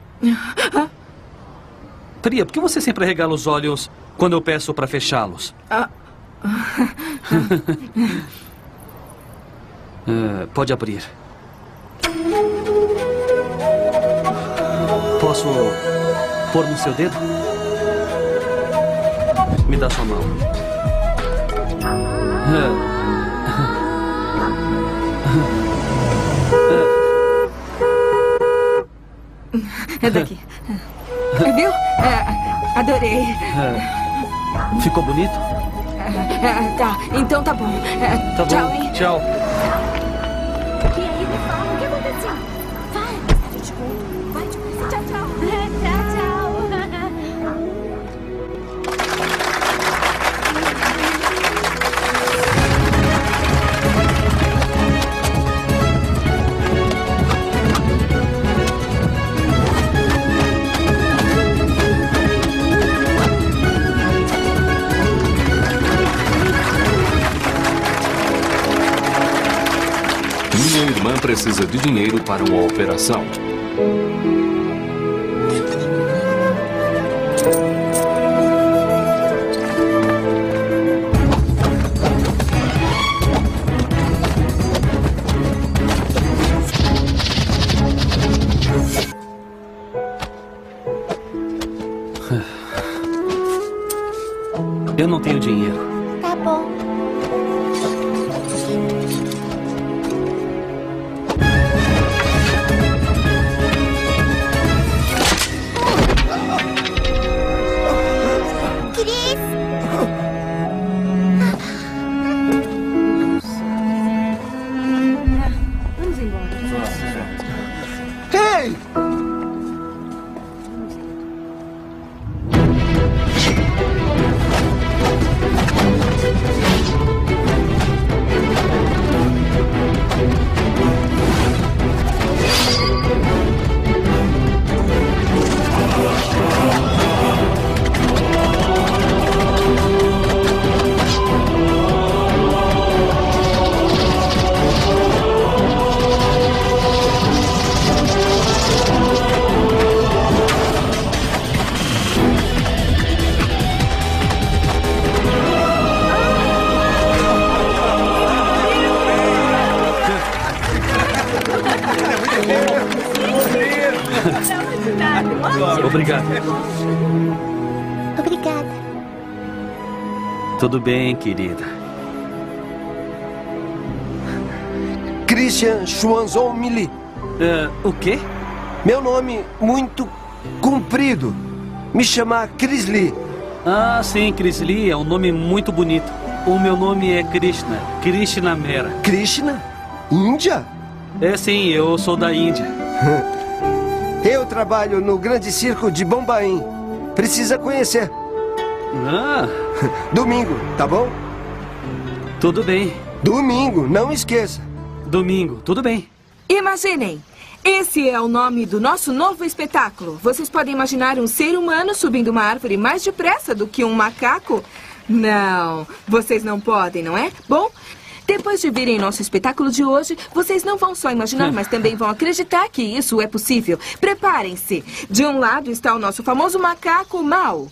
Priya, por que você sempre regala os olhos quando eu peço pra fechá-los? Ah. Ah, pode abrir. Posso pôr no seu dedo? Me dá sua mão. É daqui. Viu? É, adorei. Ah, ficou bonito? É, tá, então tá bom. É, Tá bom. Tchau, hein? Tchau. Precisa de dinheiro para uma operação. Tudo bem, querida. Christian Schwanzon Mili. É, o quê? Meu nome muito comprido. Me chamar Chris Lee. Ah, sim, Chris Lee é um nome muito bonito. O meu nome é Krishna, Krishna Mera. Krishna? Índia? É sim, eu sou da Índia. Eu trabalho no grande circo de Bombaim. Precisa conhecer. Ah, Domingo, tá bom? tudo bem. Domingo, não esqueça. Domingo, tudo bem. Imaginem, esse é o nome do nosso novo espetáculo. Vocês podem imaginar um ser humano subindo uma árvore mais depressa do que um macaco? Não, vocês não podem, não é? Bom, depois de virem nosso espetáculo de hoje, vocês não vão só imaginar, mas também vão acreditar que isso é possível. Preparem-se. De um lado está o nosso famoso macaco mau.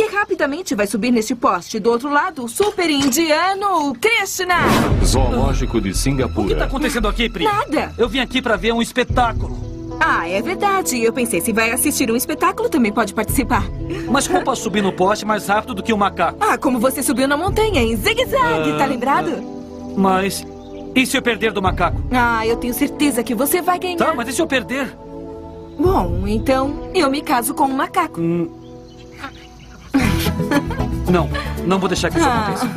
Que rapidamente vai subir neste poste. Do outro lado, o super indiano Krishna. Zoológico de O que está Singapura. acontecendo aqui, Pri? Nada. Eu vim aqui para ver um espetáculo. Ah, é verdade. Eu pensei, se vai assistir um espetáculo, também pode participar. Mas como posso subir no poste mais rápido do que o macaco? Ah, como você subiu na montanha em zigue-zague, Ah, tá lembrado? Mas e se eu perder do macaco? Ah, eu tenho certeza que você vai ganhar. Tá, mas e se eu perder? Bom, então eu me caso com um macaco. Não, não vou deixar que isso Ah, aconteça.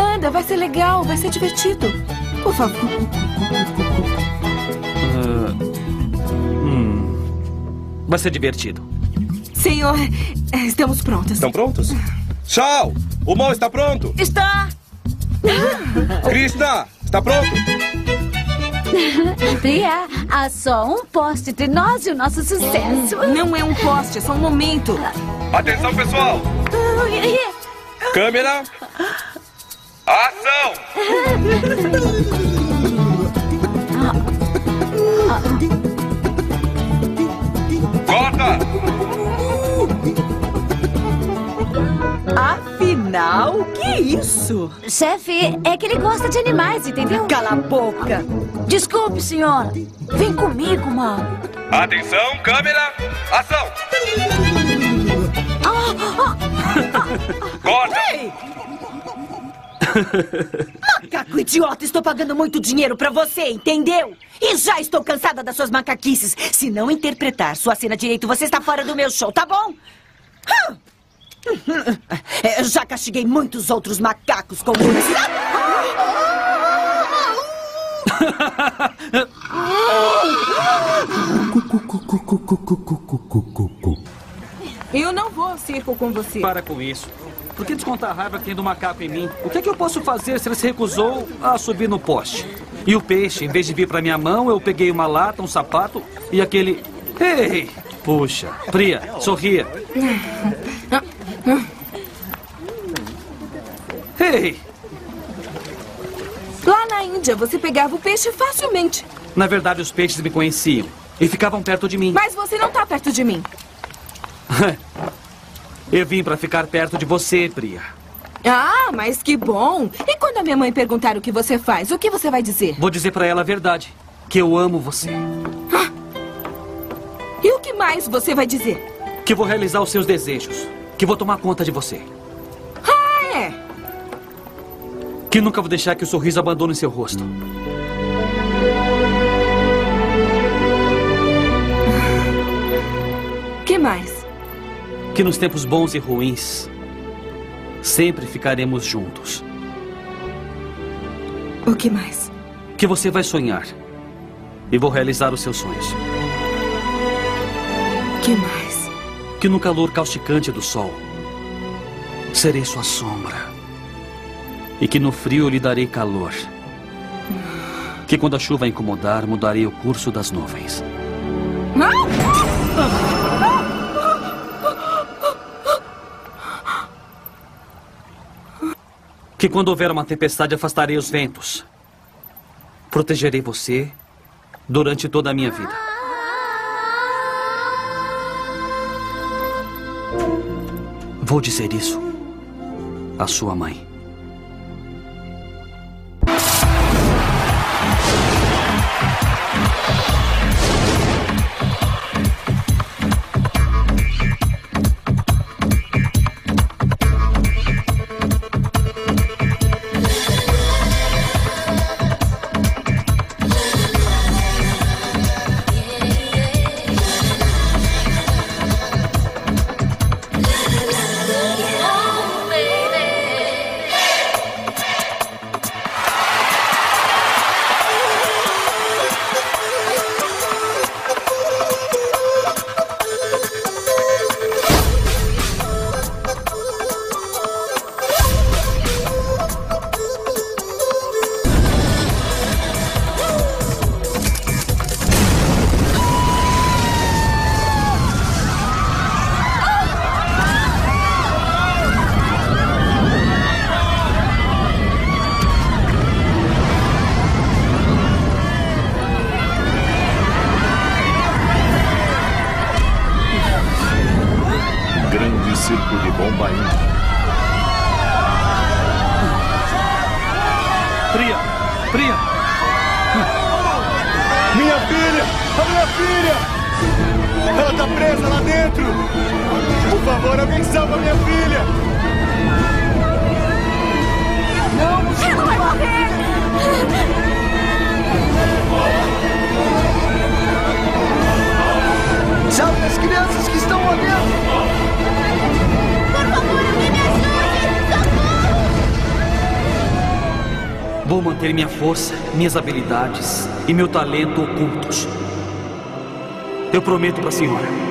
anda, vai ser legal, vai ser divertido. Por favor. Ah, hum, vai ser divertido. Senhor, estamos prontos. Estão prontos? Tchau! O mal está pronto! Está! Krishna, está pronto? Priya, há só um poste entre nós e o nosso sucesso. Não é um poste, é só um momento. Atenção, pessoal! Câmera! Ação! Corta! Afinal, o que é isso? Chefe, é que ele gosta de animais, entendeu? Cala a boca. Desculpe, senhora. Vem comigo, mal. Atenção, câmera! Ação! Corta! Ei! Macaco idiota, estou pagando muito dinheiro pra você, entendeu? E já estou cansada das suas macaquices. Se não interpretar sua cena direito, você está fora do meu show, tá bom? Ah! É, Já castiguei muitos outros macacos como esse. Eu não vou ao circo com você. Para com isso. Por que descontar a raiva que tem do macaco em mim? O que é que eu posso fazer se ele se recusou a subir no poste? E o peixe, em vez de vir para minha mão, eu peguei uma lata, um sapato e aquele. Ei! Puxa, Priya, sorria. Ei! Lá na Índia, você pegava o peixe facilmente. Na verdade, os peixes me conheciam e ficavam perto de mim. Mas você não tá perto de mim. Eu vim para ficar perto de você, Priya. Ah, mas que bom. E quando a minha mãe perguntar o que você faz, o que você vai dizer? Vou dizer para ela a verdade: que eu amo você. E o que mais você vai dizer? Que vou realizar os seus desejos. Que vou tomar conta de você. Ah, é? Que nunca vou deixar que o sorriso abandone seu rosto. que mais? Que nos tempos bons e ruins, sempre ficaremos juntos. O que mais? Que você vai sonhar. E vou realizar os seus sonhos. que mais? Que no calor causticante do sol, serei sua sombra. E que no frio lhe darei calor. Que quando a chuva incomodar, mudarei o curso das nuvens. Que quando houver uma tempestade, afastarei os ventos. Protegerei você durante toda a minha vida. Vou dizer isso à sua mãe. e meu talento ocultos. Eu prometo para a senhora.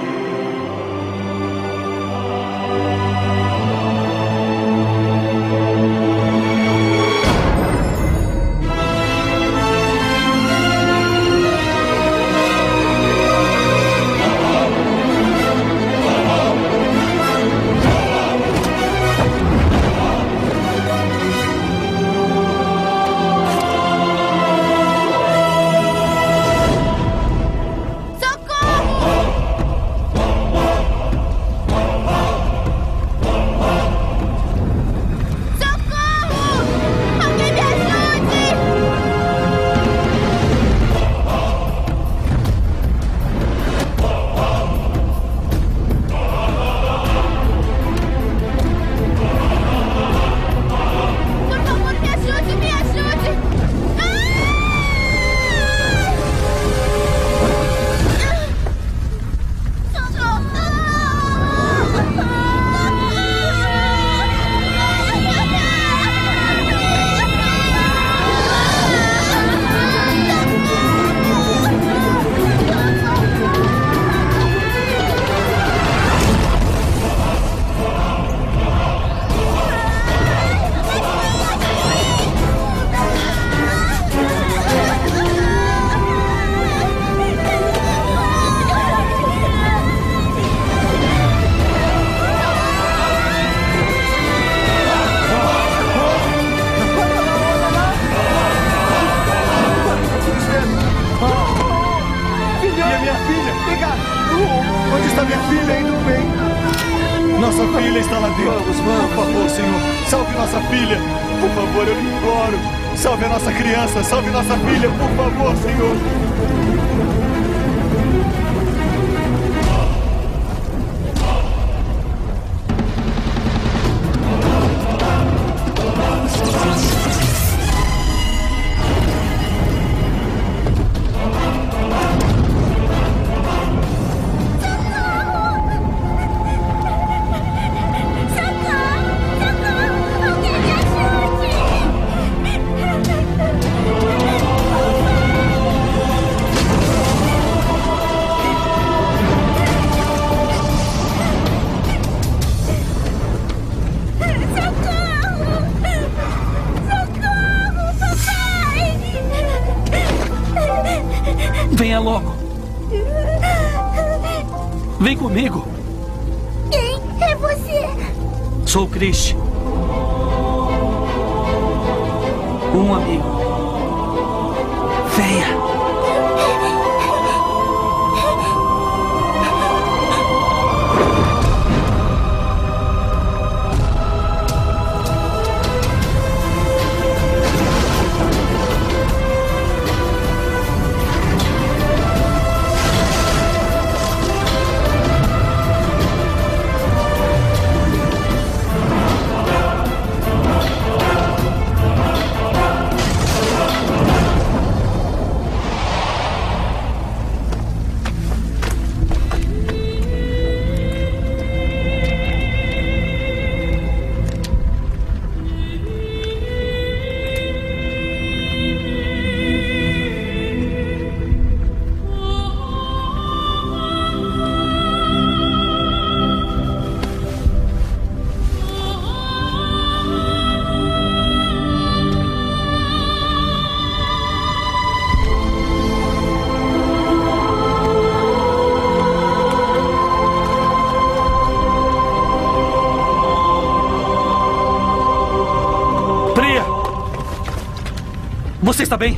está bem?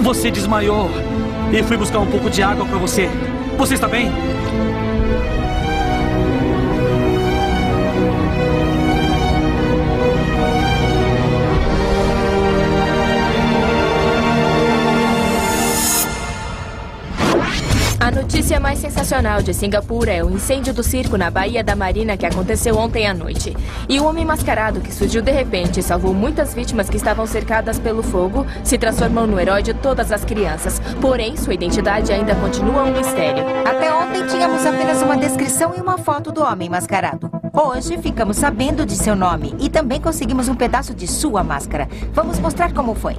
Você desmaiou. E fui buscar um pouco de água para você. Você está bem? Mais sensacional de Singapura é o incêndio do circo na Baía da Marina que aconteceu ontem à noite. E o homem mascarado que surgiu de repente e salvou muitas vítimas que estavam cercadas pelo fogo se transformou no herói de todas as crianças. Porém, sua identidade ainda continua um mistério. Até ontem tínhamos apenas uma descrição e uma foto do homem mascarado. Hoje ficamos sabendo de seu nome e também conseguimos um pedaço de sua máscara. Vamos mostrar como foi.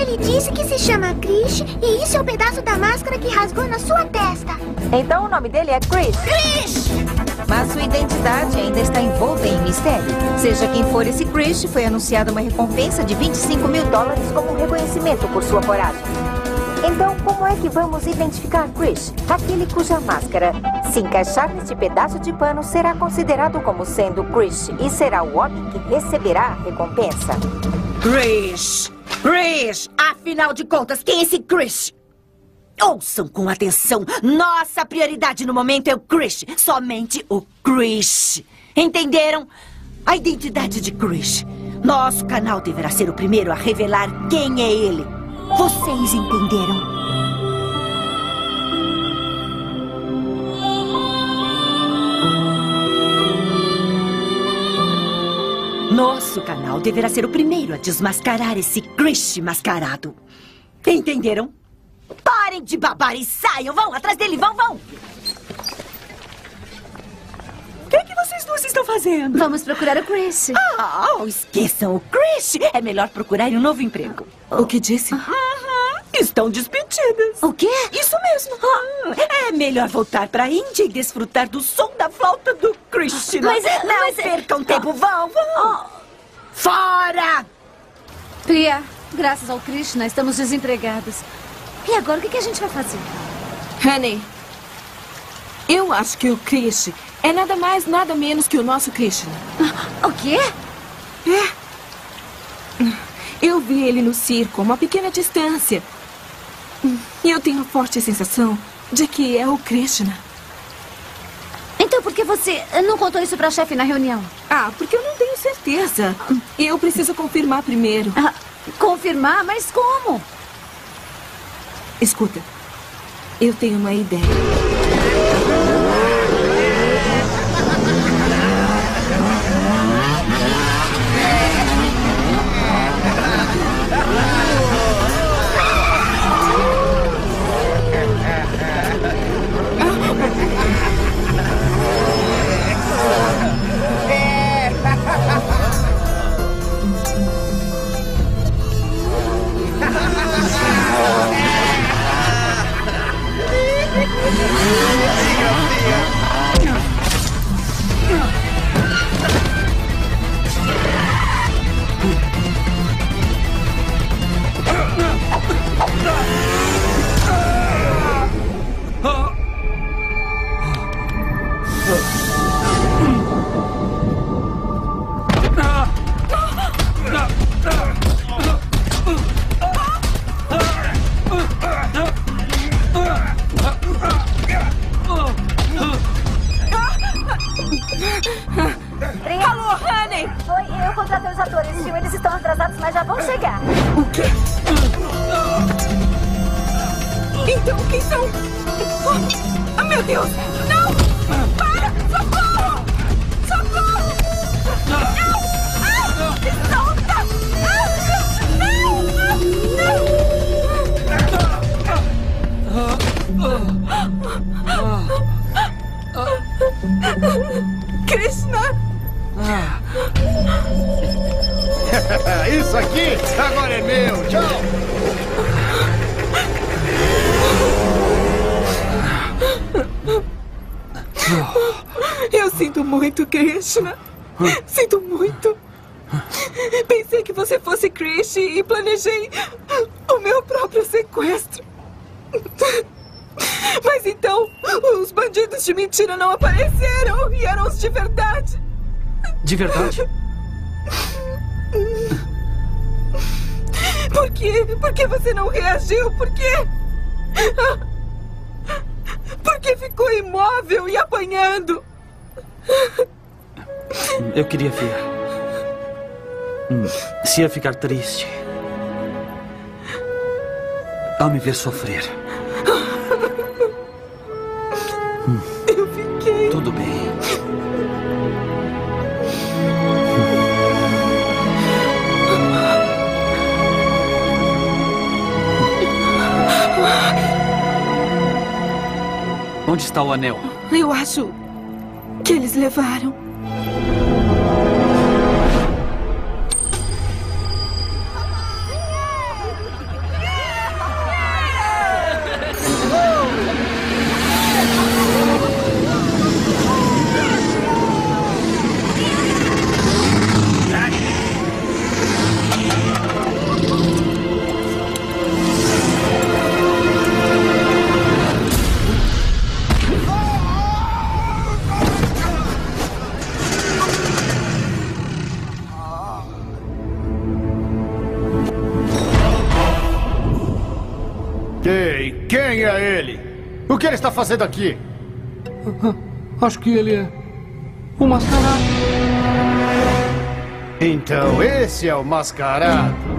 Ele disse que se chama Krish e isso é o pedaço da máscara que rasgou na sua testa. Então o nome dele é Chris. Krish! Mas sua identidade ainda está envolta em mistério. Seja quem for esse Chris, foi anunciada uma recompensa de 25 mil dólares como reconhecimento por sua coragem. Então, como é que vamos identificar Chris? Aquele cuja máscara se encaixar neste pedaço de pano será considerado como sendo Chris e será o homem que receberá a recompensa. Chris! Chris! Afinal de contas, quem é esse Chris? Ouçam com atenção. Nossa prioridade no momento é o Chris. Somente o Chris. Entenderam? A identidade de Chris. Nosso canal deverá ser o primeiro a revelar quem é ele. Vocês entenderam? Nosso canal deverá ser o primeiro a desmascarar esse Chris mascarado. Entenderam? Parem de babar e saiam! Vão atrás dele, vão, vão! O que, é que vocês duas estão fazendo? Vamos procurar o Chris. Ah, esqueçam o Chris! É melhor procurar um novo emprego. O que disse? Uhum. Estão despedidas. O quê? Isso mesmo. É melhor voltar para a Índia e desfrutar do som da flauta do Krishna. Mas é- Não mas é- percam tempo, vão, vão! Fora! Priya, graças ao Krishna, estamos desempregados. E agora o que que a gente vai fazer? Honey, eu acho que o Krish é nada mais, nada menos que o nosso Krishna. O quê? É. Eu vi ele no circo, a uma pequena distância. E eu tenho a forte sensação de que é o Krishna. Então por que você não contou isso pra chefe na reunião? Ah, porque eu não tenho certeza. Eu preciso confirmar primeiro. Ah, confirmar? Mas como? Escuta, eu tenho uma ideia. Alô, Honey! Oi, eu contratei os atores, viu? Eles estão atrasados, mas já vão chegar. O quê? Então, quem são? Ah, meu Deus! Não! Para! Socorro! Socorro! Não! Ah! Me solta! Ah! Não! Não! Krishna! Isso aqui agora é meu. Tchau. Eu sinto muito, Krishna. Sinto muito. Pensei que você fosse Krish e planejei o meu próprio sequestro. Mas então, os bandidos de mentira não apareceram e eram os de verdade. De verdade? Por quê? Por que você não reagiu? Por quê? Por que ficou imóvel e apanhando? Eu queria ver. Hum, Se ia ficar triste. Ao me ver sofrer. Eu fiquei. Tudo bem. Está o anel? Eu acho que eles levaram. Fazendo aqui? Acho que ele é. O mascarado. Então, esse é o mascarado.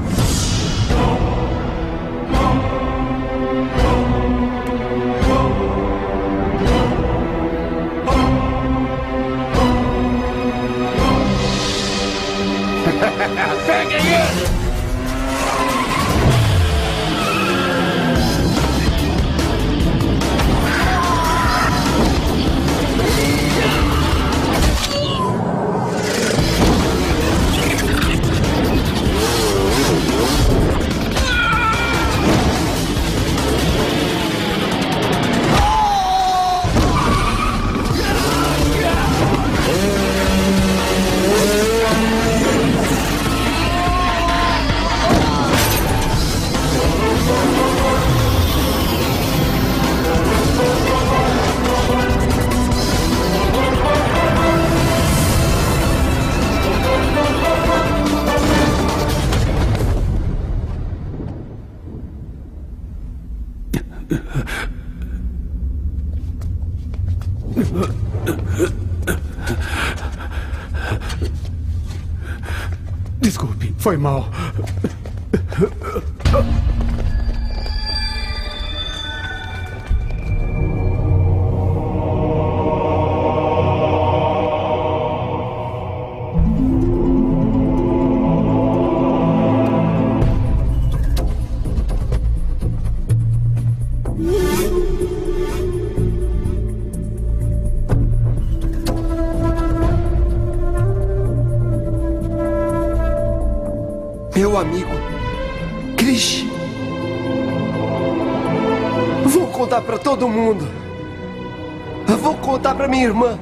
Minha irmã.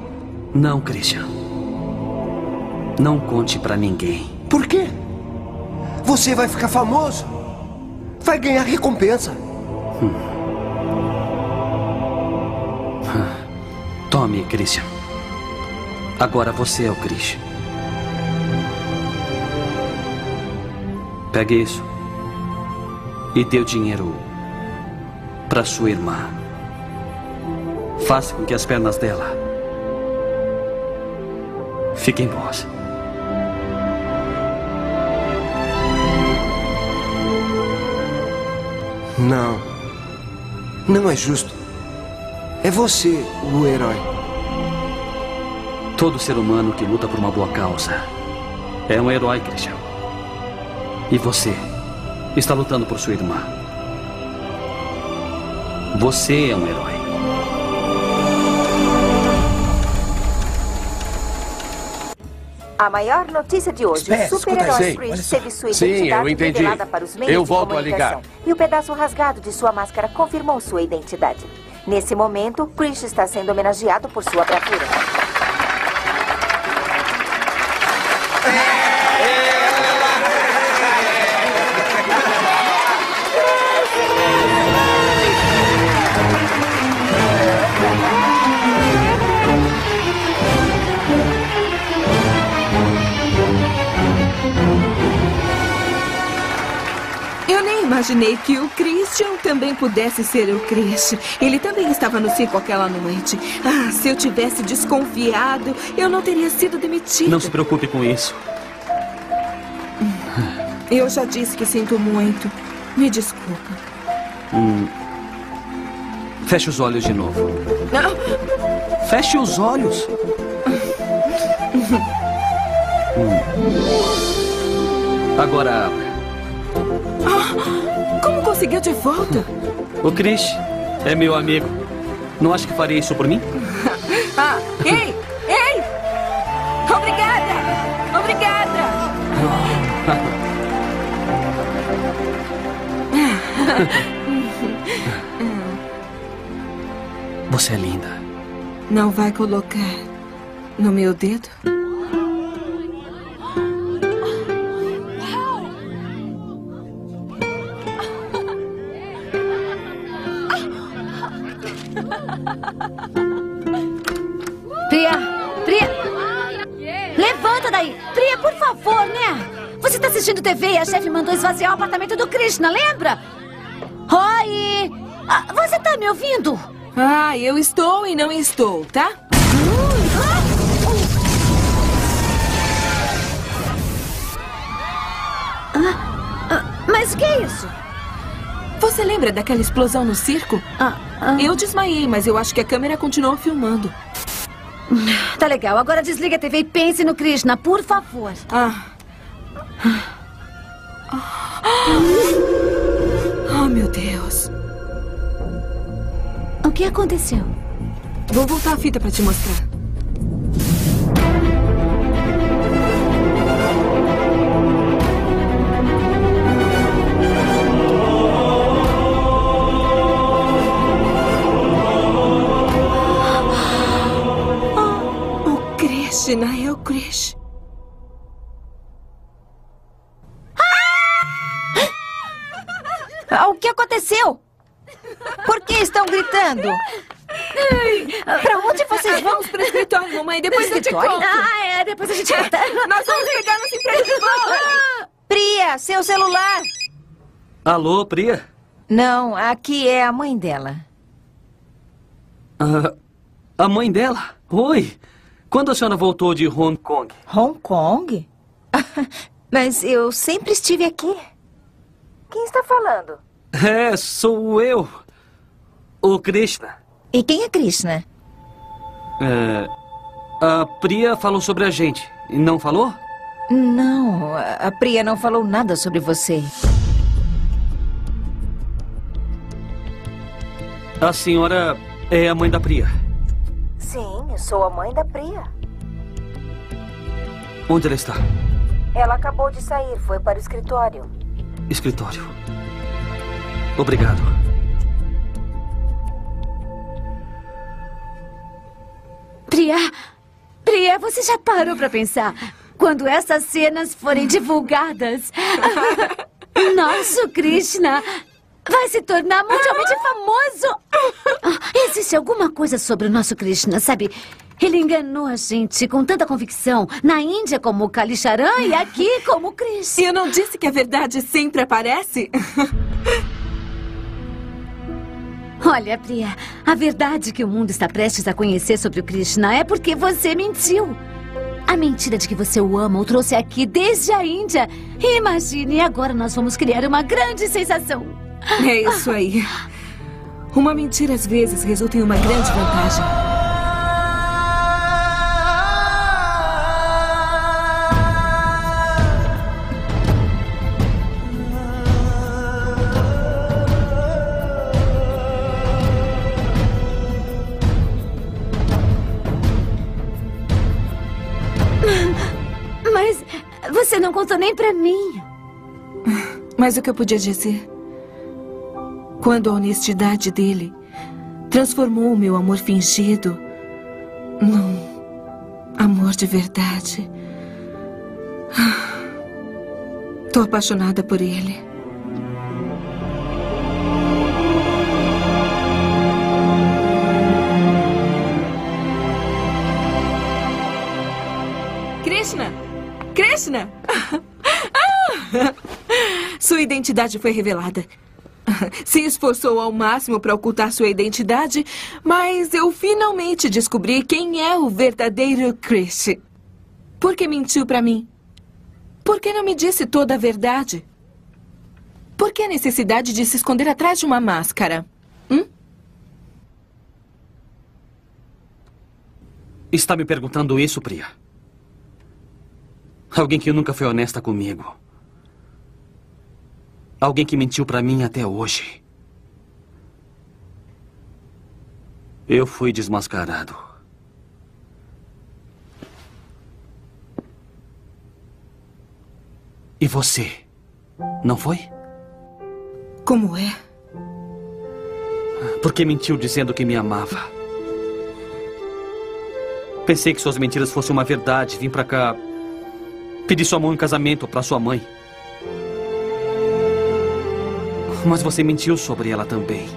Não, Christian. Não conte pra ninguém. Por quê? Você vai ficar famoso. Vai ganhar recompensa. Tome, Christian. Agora você é o Christian. Pegue isso e dê o dinheiro para sua irmã. Faça com que as pernas dela fiquem boas. Não. Não é justo. É você o herói. Todo ser humano que luta por uma boa causa é um herói, Christian. E você está lutando por sua irmã. Você é um herói. A maior notícia de hoje: Espera, o super-herói. Chris teve sua Sim, identidade entendi. revelada para os meios Eu de volto a ligar. comunicação. E o pedaço rasgado de sua máscara confirmou sua identidade. Nesse momento, Chris está sendo homenageado por sua bravura. Imaginei que o Christian também pudesse ser o Chris. Ele também estava no circo aquela noite. Ah, se eu tivesse desconfiado, eu não teria sido demitida. Não se preocupe com isso. Eu já disse que sinto muito. Me desculpa. Hum. Feche os olhos de novo. Não. Feche os olhos. Agora abra. Conseguiu de volta? O Chris é meu amigo. Não acha que faria isso por mim? Ah, ei! Ei! Obrigada! Obrigada! Você é linda. Não vai colocar no meu dedo? Esvaziar o apartamento do Krishna, lembra? Oi! Ah, você está me ouvindo? Ah, eu estou e não estou, tá? Ah, ah, mas o que é isso? Você lembra daquela explosão no circo? Ah, Eu desmaiei, mas eu acho que a câmera continuou filmando. Tá legal. Agora desliga a TV e pense no Krishna, por favor. Ah. Oh, meu Deus. O que aconteceu? Vou voltar a fita para te mostrar. Que estão gritando? Pra onde vocês vão? Vamos pro escritório, mamãe. Depois eu te Escritório? conto. Ah, é. Depois a gente conta. Nós vamos pegar nosso emprego de volta. Priya, seu celular. Alô, Priya? Não, aqui é a mãe dela. Ah, a mãe dela? Oi. Quando a senhora voltou de Hong Kong? Hong Kong? Mas eu sempre estive aqui. Quem está falando? É, sou eu. O Krishna. E quem é Krishna? É, a Priya falou sobre a gente. Não falou? Não, a Priya não falou nada sobre você. A senhora é a mãe da Priya. Sim, eu sou a mãe da Priya. Onde ela está? Ela acabou de sair, foi para o escritório. Escritório. Obrigado. Priya, Priya, você já parou pra pensar? Quando essas cenas forem divulgadas, nosso Krishna vai se tornar mundialmente famoso. Existe alguma coisa sobre o nosso Krishna, sabe? Ele enganou a gente com tanta convicção. Na Índia como o Kalisharan e aqui como o Krishna. Eu não disse que a verdade sempre aparece? Olha, Priya, a verdade que o mundo está prestes a conhecer sobre o Krishna é porque você mentiu. A mentira de que você o ama o trouxe aqui desde a Índia. Imagine, agora nós vamos criar uma grande sensação. É isso aí. Uma mentira às vezes resulta em uma grande vantagem. Contou nem pra mim. Mas o que eu podia dizer? Quando a honestidade dele transformou o meu amor fingido num amor de verdade. Tô apaixonada por ele. Krishna! Krishna! Ah! Sua identidade foi revelada. Se esforçou ao máximo para ocultar sua identidade, mas eu finalmente descobri quem é o verdadeiro Chris. Por que mentiu para mim? Por que não me disse toda a verdade? Por que a necessidade de se esconder atrás de uma máscara? Hum? está me perguntando isso, Priya? Alguém que nunca foi honesta comigo. Alguém que mentiu pra mim até hoje. Eu fui desmascarado. E você? Não foi? Como é? Porque mentiu dizendo que me amava. Pensei que suas mentiras fossem uma verdade. Vim pra cá pedir sua mão em casamento pra sua mãe. Mas você mentiu sobre ela também.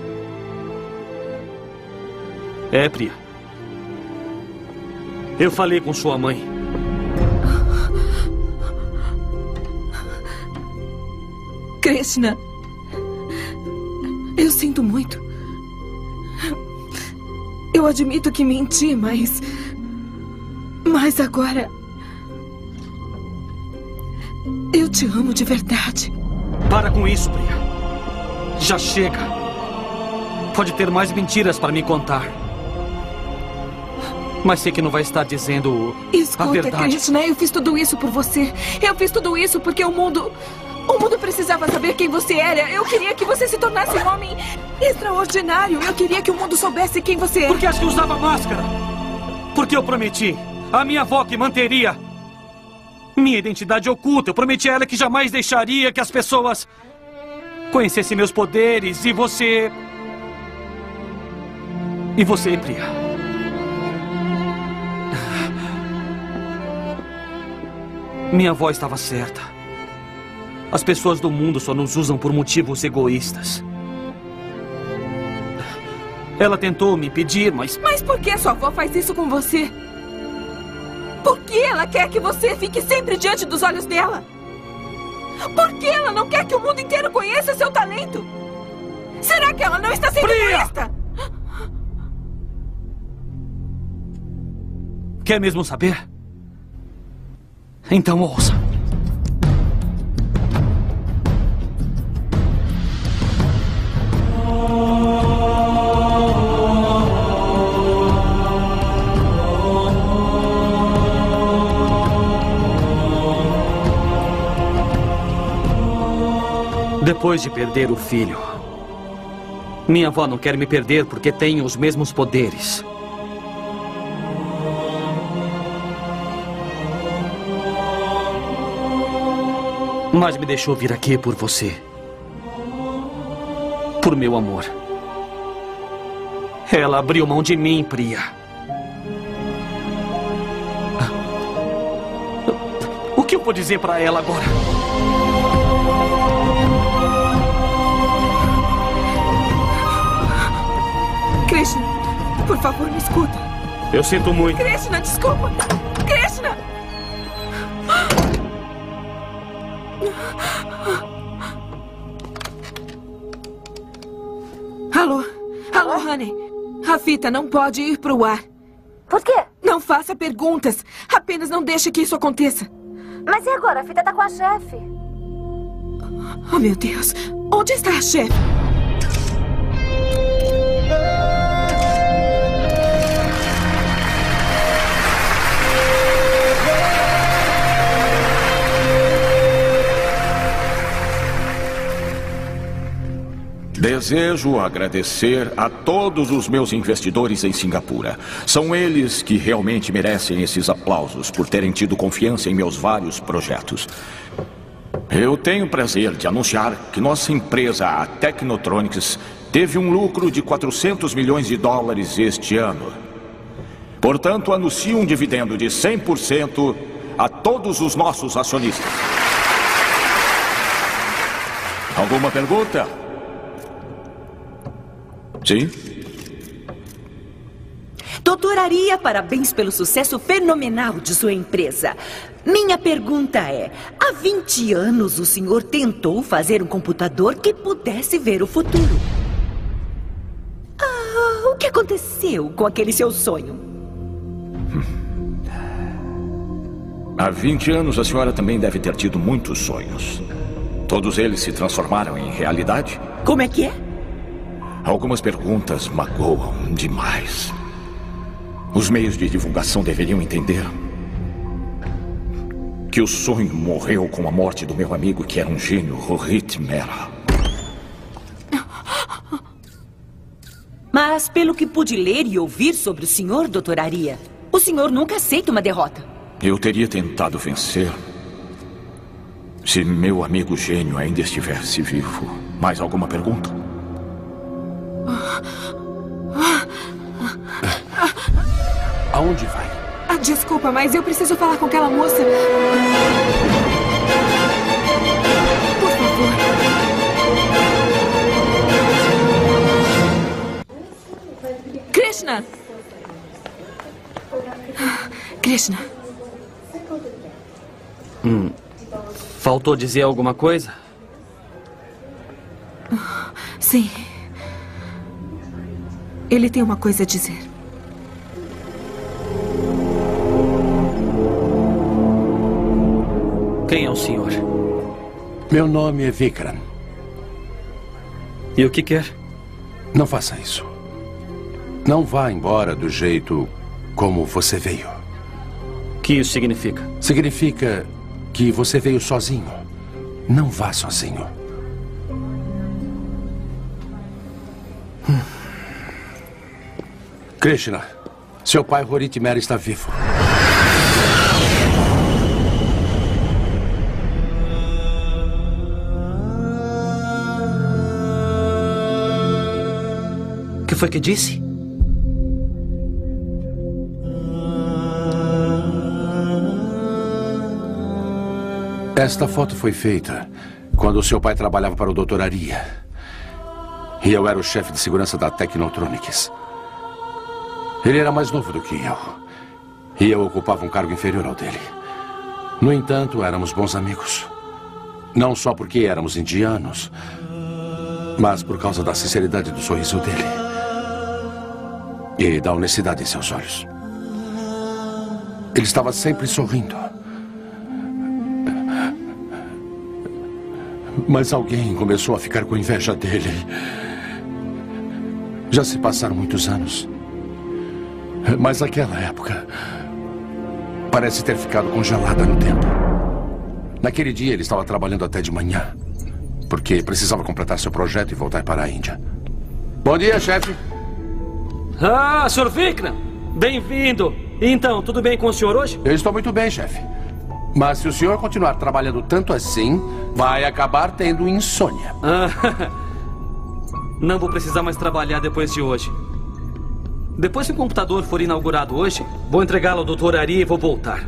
É, Priya. Eu falei com sua mãe. Krishna. Eu sinto muito. Eu admito que menti, mas. Mas agora. Eu te amo de verdade. Para com isso, Priya. Já chega. Pode ter mais mentiras para me contar. Mas sei que não vai estar dizendo a Escuta, verdade. Krishna, eu fiz tudo isso por você. Eu fiz tudo isso porque o mundo. O mundo precisava saber quem você era. Eu queria que você se tornasse um homem extraordinário. Eu queria que o mundo soubesse quem você era. Porque acho que usava máscara. Porque eu prometi à minha avó que manteria minha identidade oculta. Eu prometi a ela que jamais deixaria que as pessoas conhecessem meus poderes. E você. E você, Priya. Minha avó estava certa. As pessoas do mundo só nos usam por motivos egoístas. Ela tentou me impedir, mas. Mas por que sua avó faz isso com você? Por que ela quer que você fique sempre diante dos olhos dela? Por que ela não quer que o mundo inteiro conheça seu talento? Será que ela não está sendo Priya! egoísta? Quer mesmo saber? Então ouça. Depois de perder o filho, minha avó não quer me perder porque tem os mesmos poderes. Mas me deixou vir aqui por você. Por meu amor. Ela abriu mão de mim, Priya. O que eu vou dizer pra ela agora? Favor, me escuta. Eu sinto muito. Krishna, desculpa. Krishna! Alô? Alô, Honey? A fita não pode ir pro ar. Por quê? Não faça perguntas. Apenas não deixe que isso aconteça. Mas e agora? A fita tá com a chefe. Oh, meu Deus. Onde está a chefe? Desejo agradecer a todos os meus investidores em Singapura. São eles que realmente merecem esses aplausos por terem tido confiança em meus vários projetos. Eu tenho o prazer de anunciar que nossa empresa, a Technotronics, teve um lucro de 400 milhões de dólares este ano. Portanto, anuncio um dividendo de 100% a todos os nossos acionistas. Alguma pergunta? Sim? Doutor Aria, parabéns pelo sucesso fenomenal de sua empresa. Minha pergunta é: há 20 anos o senhor tentou fazer um computador que pudesse ver o futuro. Ah, o que aconteceu com aquele seu sonho? Há 20 anos a senhora também deve ter tido muitos sonhos. Todos eles se transformaram em realidade? Como é que é? Algumas perguntas magoam demais. Os meios de divulgação deveriam entender que o sonho morreu com a morte do meu amigo, que era um gênio, Rohit Mera. Mas, pelo que pude ler e ouvir sobre o senhor, doutor Aria, o senhor nunca aceita uma derrota. Eu teria tentado vencer se meu amigo gênio ainda estivesse vivo. Mais alguma pergunta? Aonde vai? Ah, desculpa, mas eu preciso falar com aquela moça. Por favor. Krishna! Krishna. Hum. Faltou dizer alguma coisa? Sim. Ele tem uma coisa a dizer. Quem é o senhor? Meu nome é Vikram. E o que quer? Não faça isso. Não vá embora do jeito como você veio. O que isso significa? Significa que você veio sozinho. Não vá sozinho. Krishna, seu pai Horit Mera está vivo. Foi que disse? Esta foto foi feita quando seu pai trabalhava para o Dr. Aria. E eu era o chefe de segurança da Technotronics. Ele era mais novo do que eu. E eu ocupava um cargo inferior ao dele. No entanto, éramos bons amigos. Não só porque éramos indianos, mas por causa da sinceridade do sorriso dele. E da honestidade em seus olhos. Ele estava sempre sorrindo. Mas alguém começou a ficar com inveja dele. Já se passaram muitos anos. Mas aquela época parece ter ficado congelada no tempo. Naquele dia ele estava trabalhando até de manhã, porque precisava completar seu projeto e voltar para a Índia. Bom dia, chefe. Ah, Sr. Vikram! Bem-vindo! Então, tudo bem com o senhor hoje? Eu estou muito bem, chefe. Mas se o senhor continuar trabalhando tanto assim, vai acabar tendo insônia. Ah, não vou precisar mais trabalhar depois de hoje. Depois que o computador for inaugurado hoje, vou entregá-lo ao Dr. Ari e vou voltar.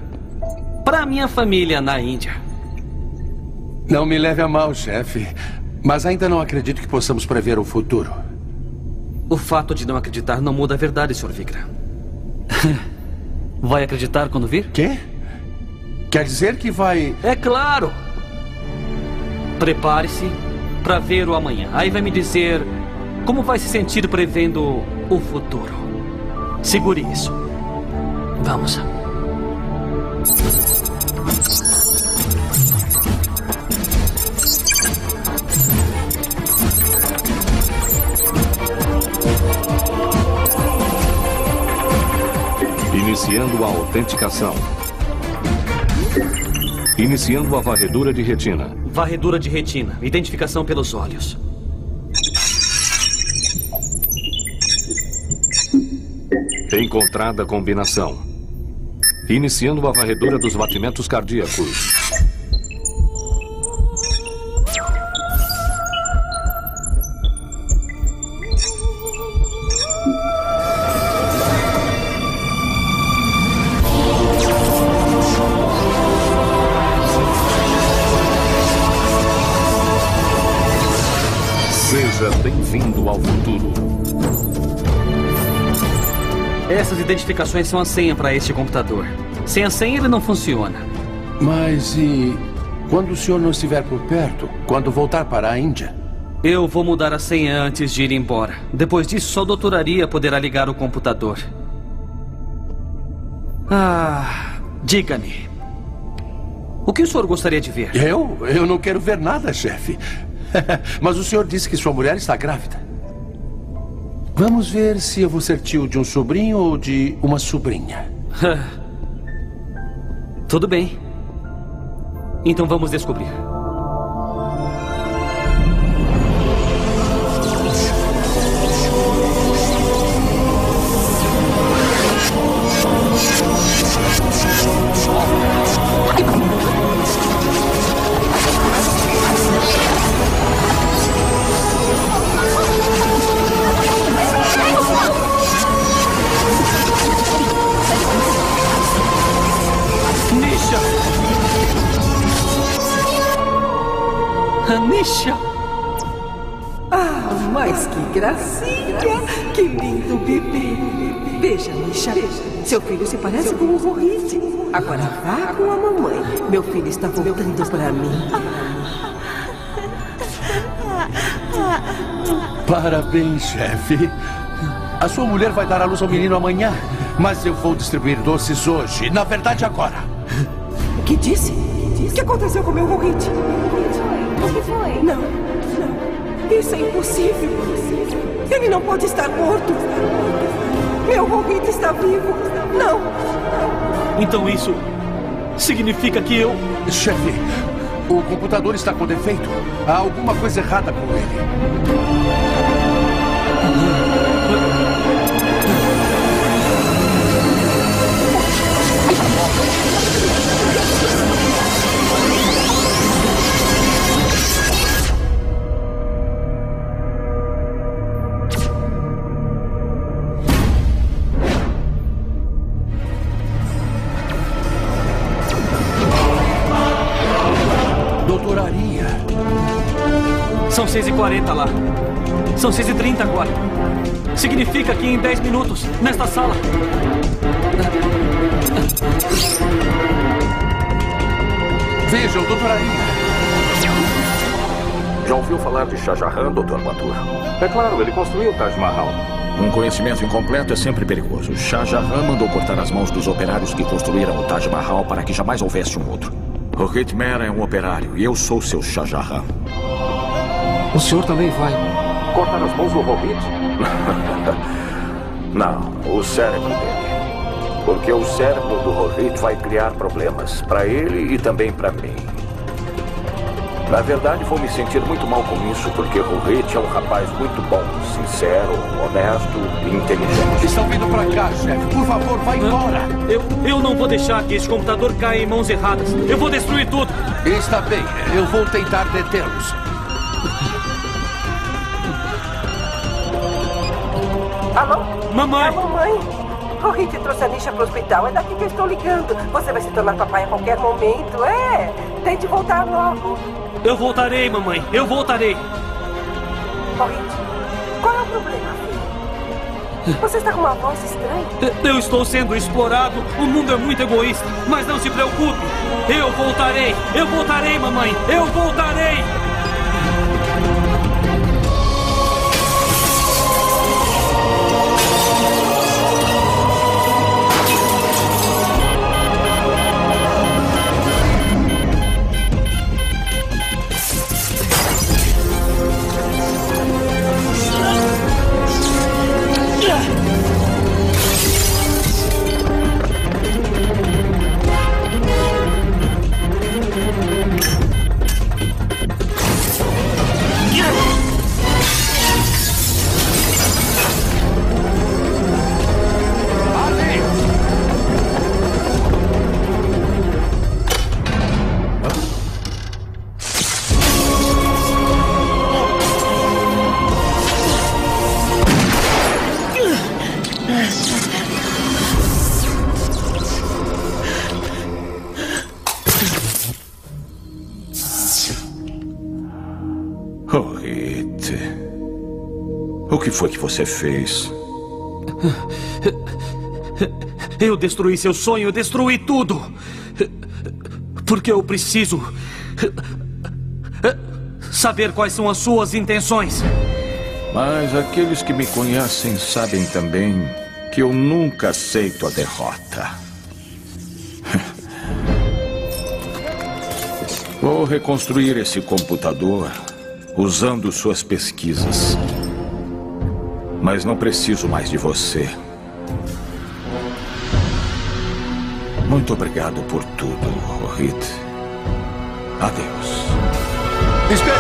Para minha família na Índia. Não me leve a mal, chefe. Mas ainda não acredito que possamos prever o futuro. O fato de não acreditar não muda a verdade, Sr. Vikram. Vai acreditar quando vir? Quê? Quer dizer que vai. É claro! Prepare-se para ver o amanhã. Aí vai me dizer como vai se sentir prevendo o futuro. Segure isso. Vamos. Iniciando a autenticação. Iniciando a varredura de retina. Varredura de retina. Identificação pelos olhos. Encontrada a combinação. Iniciando a varredura dos batimentos cardíacos. Identificações são a senha para este computador. Sem a senha ele não funciona. Mas e quando o senhor não estiver por perto? Quando voltar para a Índia? Eu vou mudar a senha antes de ir embora. Depois disso, só a doutoraria poderá ligar o computador. Ah, diga-me. O que o senhor gostaria de ver? Eu? Eu não quero ver nada, chefe. Mas o senhor disse que sua mulher está grávida. Vamos ver se eu vou ser tio de um sobrinho ou de uma sobrinha. Tudo bem. Então vamos descobrir. Gracinha! Que lindo bebê! Veja, Misha, seu filho se parece com o Rohit. Agora vá com a mamãe. Meu filho está voltando para mim. Parabéns, chefe. A sua mulher vai dar à luz ao menino amanhã, mas eu vou distribuir doces hoje. Na verdade, agora. O que disse? O que aconteceu com meu Rohit? O que foi? Não. Isso é impossível. Ele não pode estar morto. Meu Rohit está vivo. Não. Então isso significa que eu. Chefe, o computador está com defeito. Há alguma coisa errada com ele. São 6h40 lá. São 6h30 agora. Significa que em 10 minutos, nesta sala. Vejam, doutoraria. Já ouviu falar de Shah Jahan, Dr. Batur? É claro, ele construiu o Taj Mahal. Um conhecimento incompleto é sempre perigoso. Shah Jahan mandou cortar as mãos dos operários que construíram o Taj Mahal para que jamais houvesse um outro. Rohit Mehra é um operário e eu sou seu Shah Jahan. O senhor também vai cortar as mãos do Rohit? Não, o cérebro dele. Porque o cérebro do Rohit vai criar problemas para ele e também para mim. Na verdade, vou me sentir muito mal com isso, porque Rohit é um rapaz muito bom, sincero, honesto e inteligente. Estão vindo pra cá, chefe. Por favor, vá embora. Eu, eu não vou deixar que esse computador caia em mãos erradas. Eu vou destruir tudo. Está bem, eu vou tentar detê-los. Alô? Mamãe! É mamãe. Rohit trouxe a Nisha pro hospital. É daqui que eu estou ligando. Você vai se tornar papai a qualquer momento. É. Tente voltar logo. Eu voltarei, mamãe. Eu voltarei. Rohit, qual é o problema, filho? Você está com uma voz estranha. Eu estou sendo explorado. O mundo é muito egoísta. Mas não se preocupe. Eu voltarei. Eu voltarei, mamãe. Eu voltarei. Foi que você fez? Eu destruí seu sonho, eu destruí tudo. Porque eu preciso saber quais são as suas intenções. Mas aqueles que me conhecem sabem também que eu nunca aceito a derrota. Vou reconstruir esse computador usando suas pesquisas. Mas não preciso mais de você. Muito obrigado por tudo, Rohit. Adeus. Espere,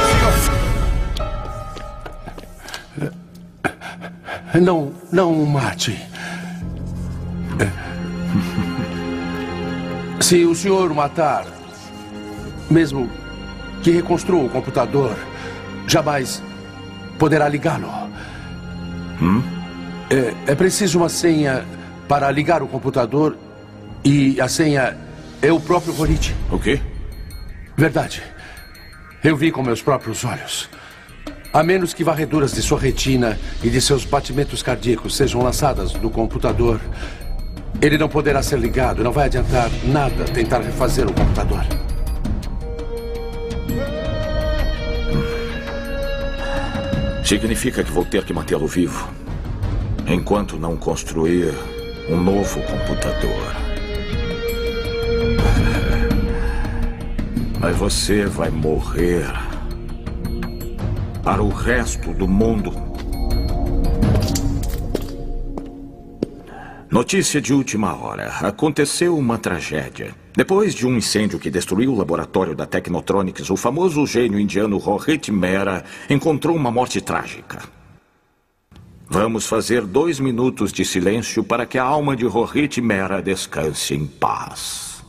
senhor! Não, não o mate. Se o senhor o matar, mesmo que reconstrua o computador, jamais poderá ligá-lo. É, é preciso uma senha para ligar o computador e a senha é o próprio Horit. O quê? Verdade. Eu vi com meus próprios olhos. A menos que varreduras de sua retina e de seus batimentos cardíacos sejam lançadas no computador, ele não poderá ser ligado. Não vai adiantar nada tentar refazer o computador. Significa que vou ter que mantê-lo vivo. Enquanto não construir um novo computador. Mas você vai morrer para o resto do mundo. Notícia de última hora. Aconteceu uma tragédia. Depois de um incêndio que destruiu o laboratório da Technotronics, o famoso gênio indiano Rohit Mehra encontrou uma morte trágica. Vamos fazer dois minutos de silêncio para que a alma de Rohit Mehra descanse em paz.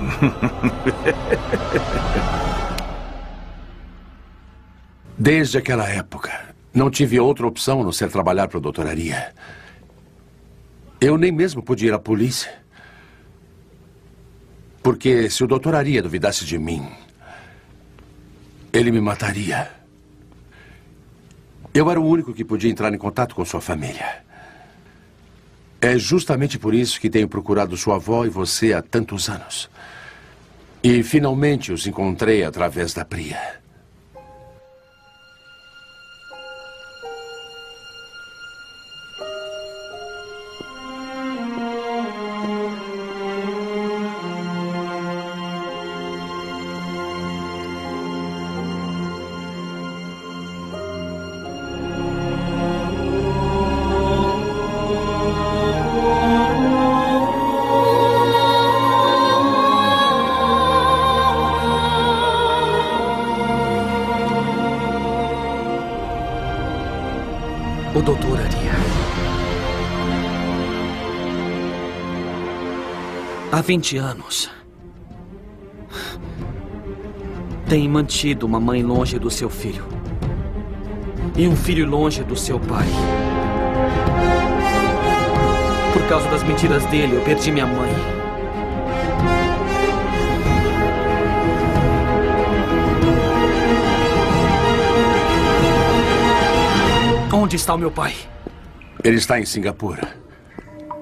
Desde aquela época, não tive outra opção a não ser trabalhar para a doutoraria. Eu nem mesmo podia ir à polícia. Porque se o doutoraria duvidasse de mim, ele me mataria. Eu era o único que podia entrar em contato com sua família. É justamente por isso que tenho procurado sua avó e você há tantos anos. E finalmente os encontrei através da Priya. 20 anos. Tem mantido uma mãe longe do seu filho. E um filho longe do seu pai. Por causa das mentiras dele, eu perdi minha mãe. Onde está o meu pai? Ele está em Singapura.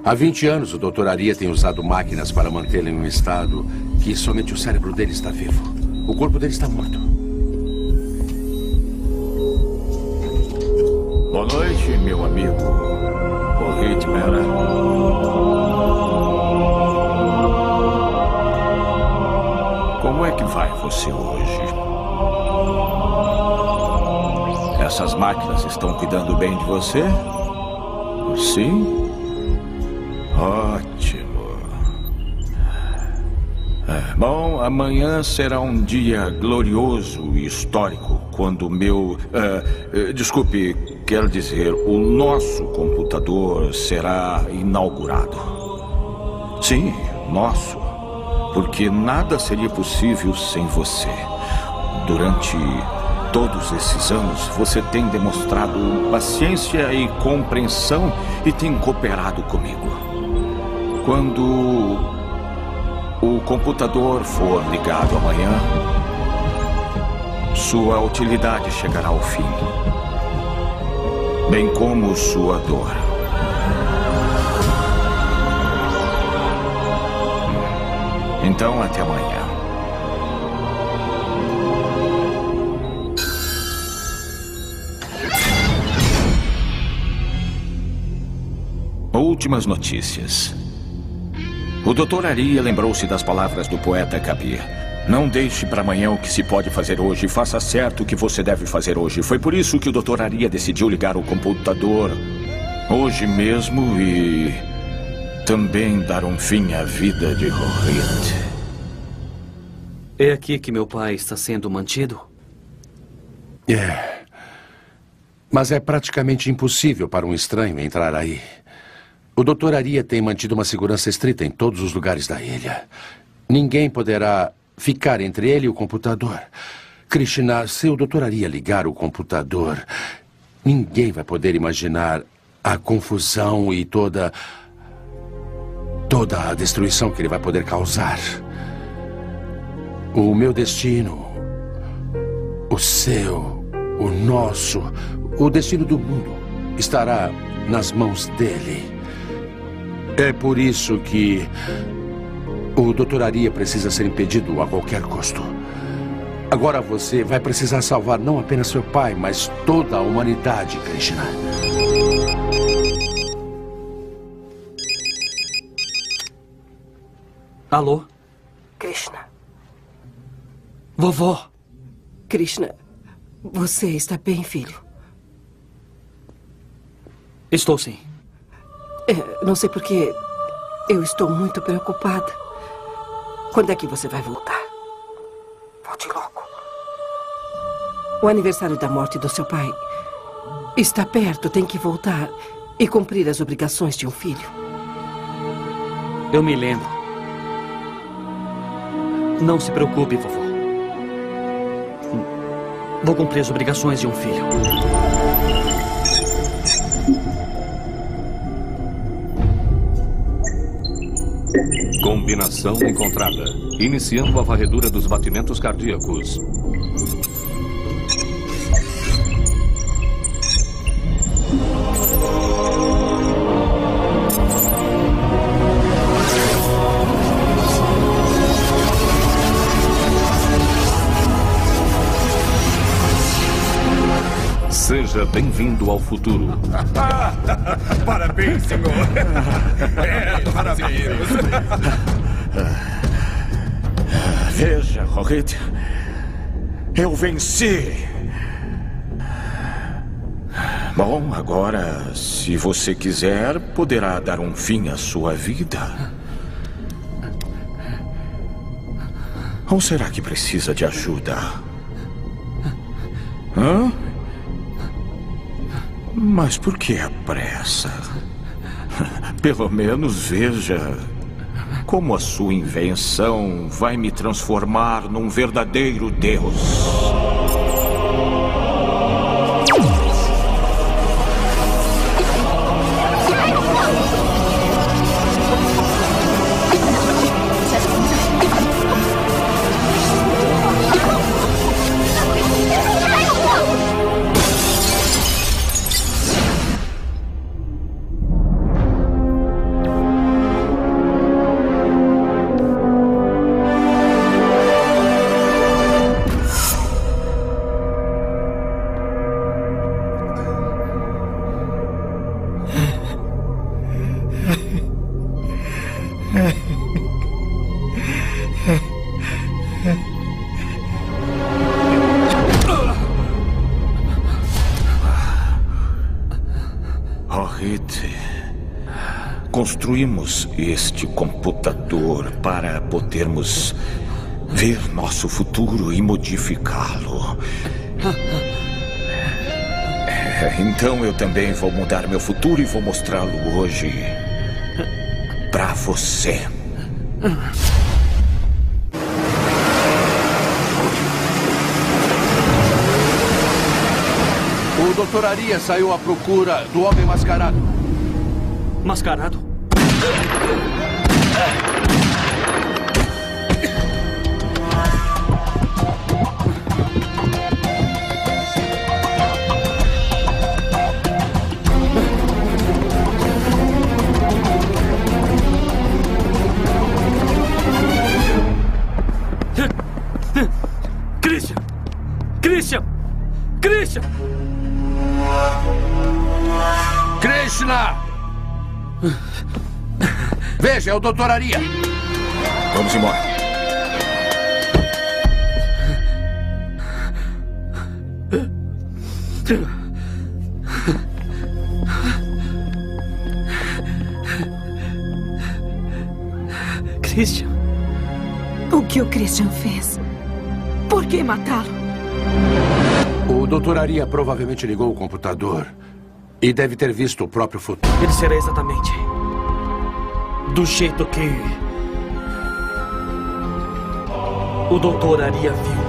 Há 20 anos, o Dr. Aria tem usado máquinas para mantê-lo em um estado que somente o cérebro dele está vivo. O corpo dele está morto. Boa noite, meu amigo. Rohit Mehra. Como é que vai você hoje? Essas máquinas estão cuidando bem de você? Sim? Amanhã será um dia glorioso e histórico quando meu. é, desculpe, quero dizer, o nosso computador será inaugurado. Sim, nosso. Porque nada seria possível sem você. Durante todos esses anos, você tem demonstrado paciência e compreensão e tem cooperado comigo. Quando o computador for ligado amanhã, sua utilidade chegará ao fim, bem como sua dor. Então, até amanhã. Últimas notícias. O Dr. Aria lembrou-se das palavras do poeta Kabir. Não deixe para amanhã o que se pode fazer hoje. Faça certo o que você deve fazer hoje. Foi por isso que o Dr. Aria decidiu ligar o computador hoje mesmo e também dar um fim à vida de Rohit. É aqui que meu pai está sendo mantido? É. Mas é praticamente impossível para um estranho entrar aí. O Dr. Aria tem mantido uma segurança estrita em todos os lugares da ilha. Ninguém poderá ficar entre ele e o computador. Krishna, se o Dr. Aria ligar o computador, ninguém vai poder imaginar a confusão e toda. toda a destruição que ele vai poder causar. O meu destino, o seu, o nosso, o destino do mundo estará nas mãos dele. É por isso que o Dr. Aria precisa ser impedido a qualquer custo. Agora você vai precisar salvar não apenas seu pai, mas toda a humanidade, Krishna. Alô? Krishna. Vovó. Krishna, você está bem, filho? Estou sim. É, não sei porque eu estou muito preocupada. Quando é que você vai voltar? Volte logo. O aniversário da morte do seu pai está perto. Tem que voltar e cumprir as obrigações de um filho. Eu me lembro. Não se preocupe, vovó. Vou cumprir as obrigações de um filho. Combinação encontrada. Iniciando a varredura dos batimentos cardíacos. Seja bem-vindo ao futuro. Parabéns, senhor. É, parabéns. Veja, Rohit. Eu venci. Bom, agora, se você quiser, poderá dar um fim à sua vida. Ou será que precisa de ajuda? Hã? Mas por que a pressa? Pelo menos veja como a sua invenção vai me transformar num verdadeiro Deus. Construímos este computador para podermos ver nosso futuro e modificá-lo. É, Então eu também vou mudar meu futuro e vou mostrá-lo hoje para você. O Dr. Aria saiu à procura do homem mascarado. Mascarado? É o doutor Aria. Vamos embora. Christian. O que o Christian fez? Por que matá-lo? O doutoraria provavelmente ligou o computador e deve ter visto o próprio futuro. Ele será exatamente do jeito que o Dr. Aria viu.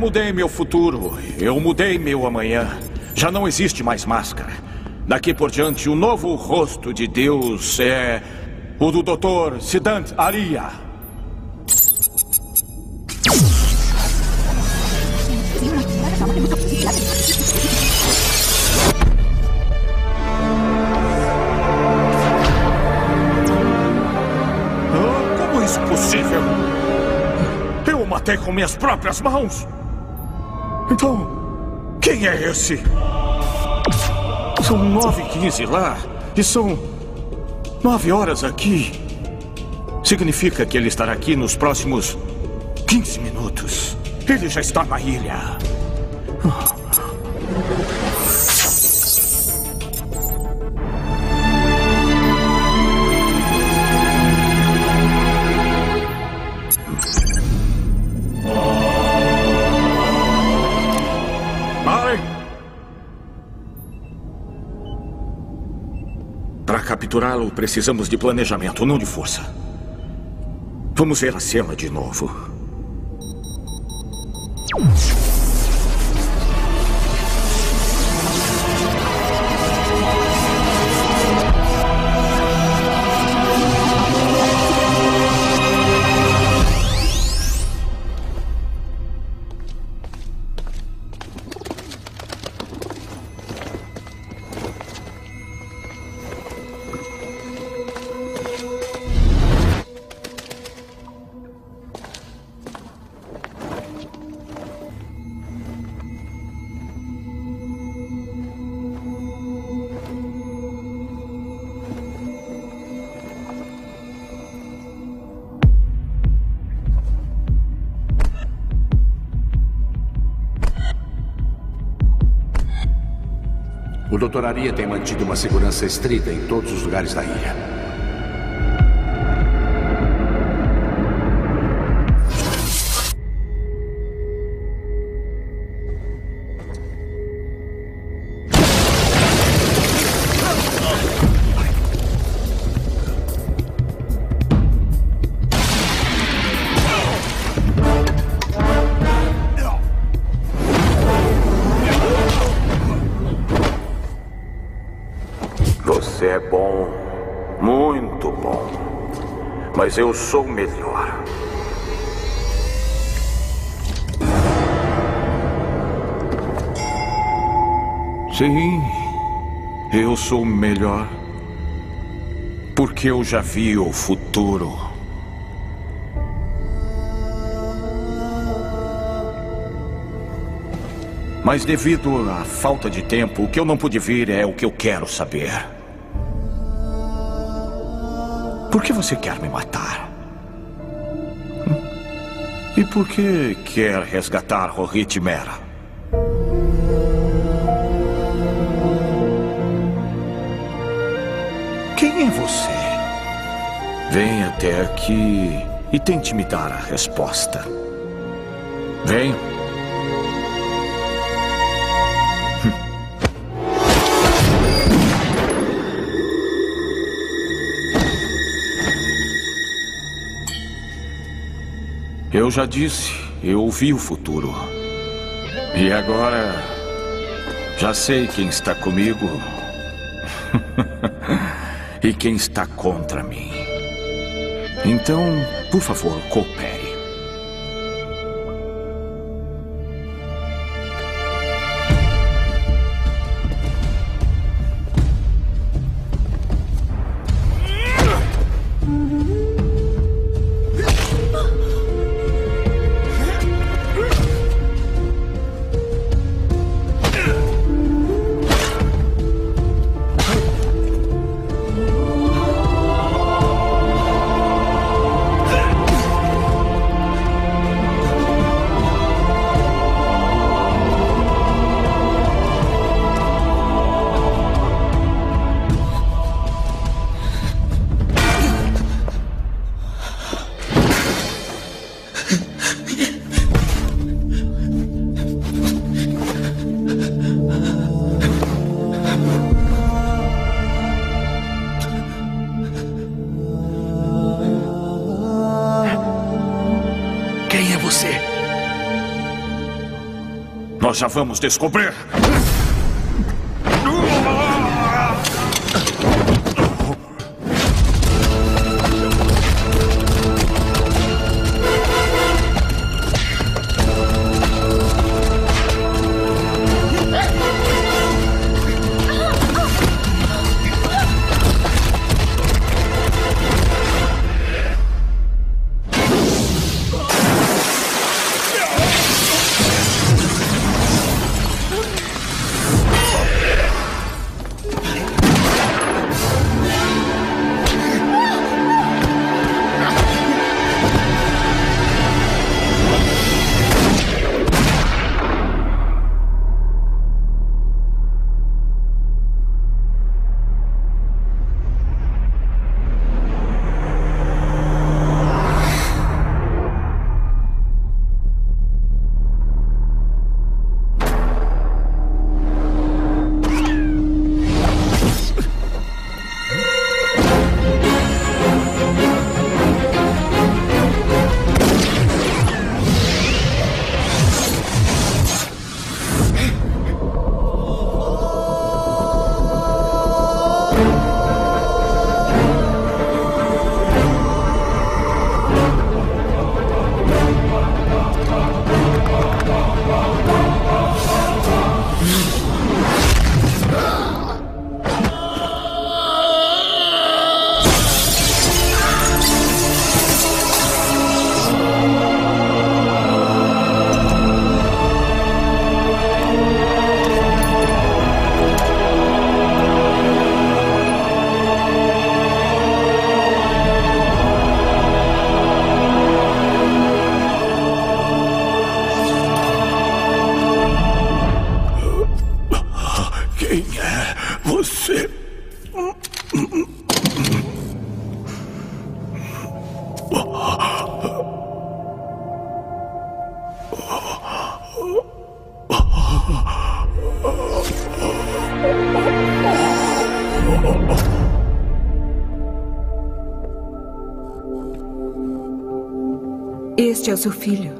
Mudei meu futuro. Eu mudei meu amanhã. Já não existe mais máscara. Daqui por diante, o novo rosto de Deus é o do Dr. Siddhant Arya. Como isso é possível? Eu o matei com minhas próprias mãos. Então, quem é esse? São nove e quinze lá e são nove horas aqui. Significa que ele estará aqui nos próximos 15 minutos. Ele já está na ilha. Precisamos de planejamento, não de força. Vamos ver a cena de novo. Dr. Aria tem mantido uma segurança estrita em todos os lugares da ilha. Eu sou melhor. Sim, eu sou melhor. Porque eu já vi o futuro. Mas devido à falta de tempo, o que eu não pude ver é o que eu quero saber. Por que você quer me matar? E por que quer resgatar Rohit Mera? Quem é você? Vem até aqui e tente me dar a resposta. Vem. Eu já disse, eu vi o futuro. E agora. Já sei quem está comigo e quem está contra mim. Então, por favor, coopere. Já vamos descobrir. Seu filho,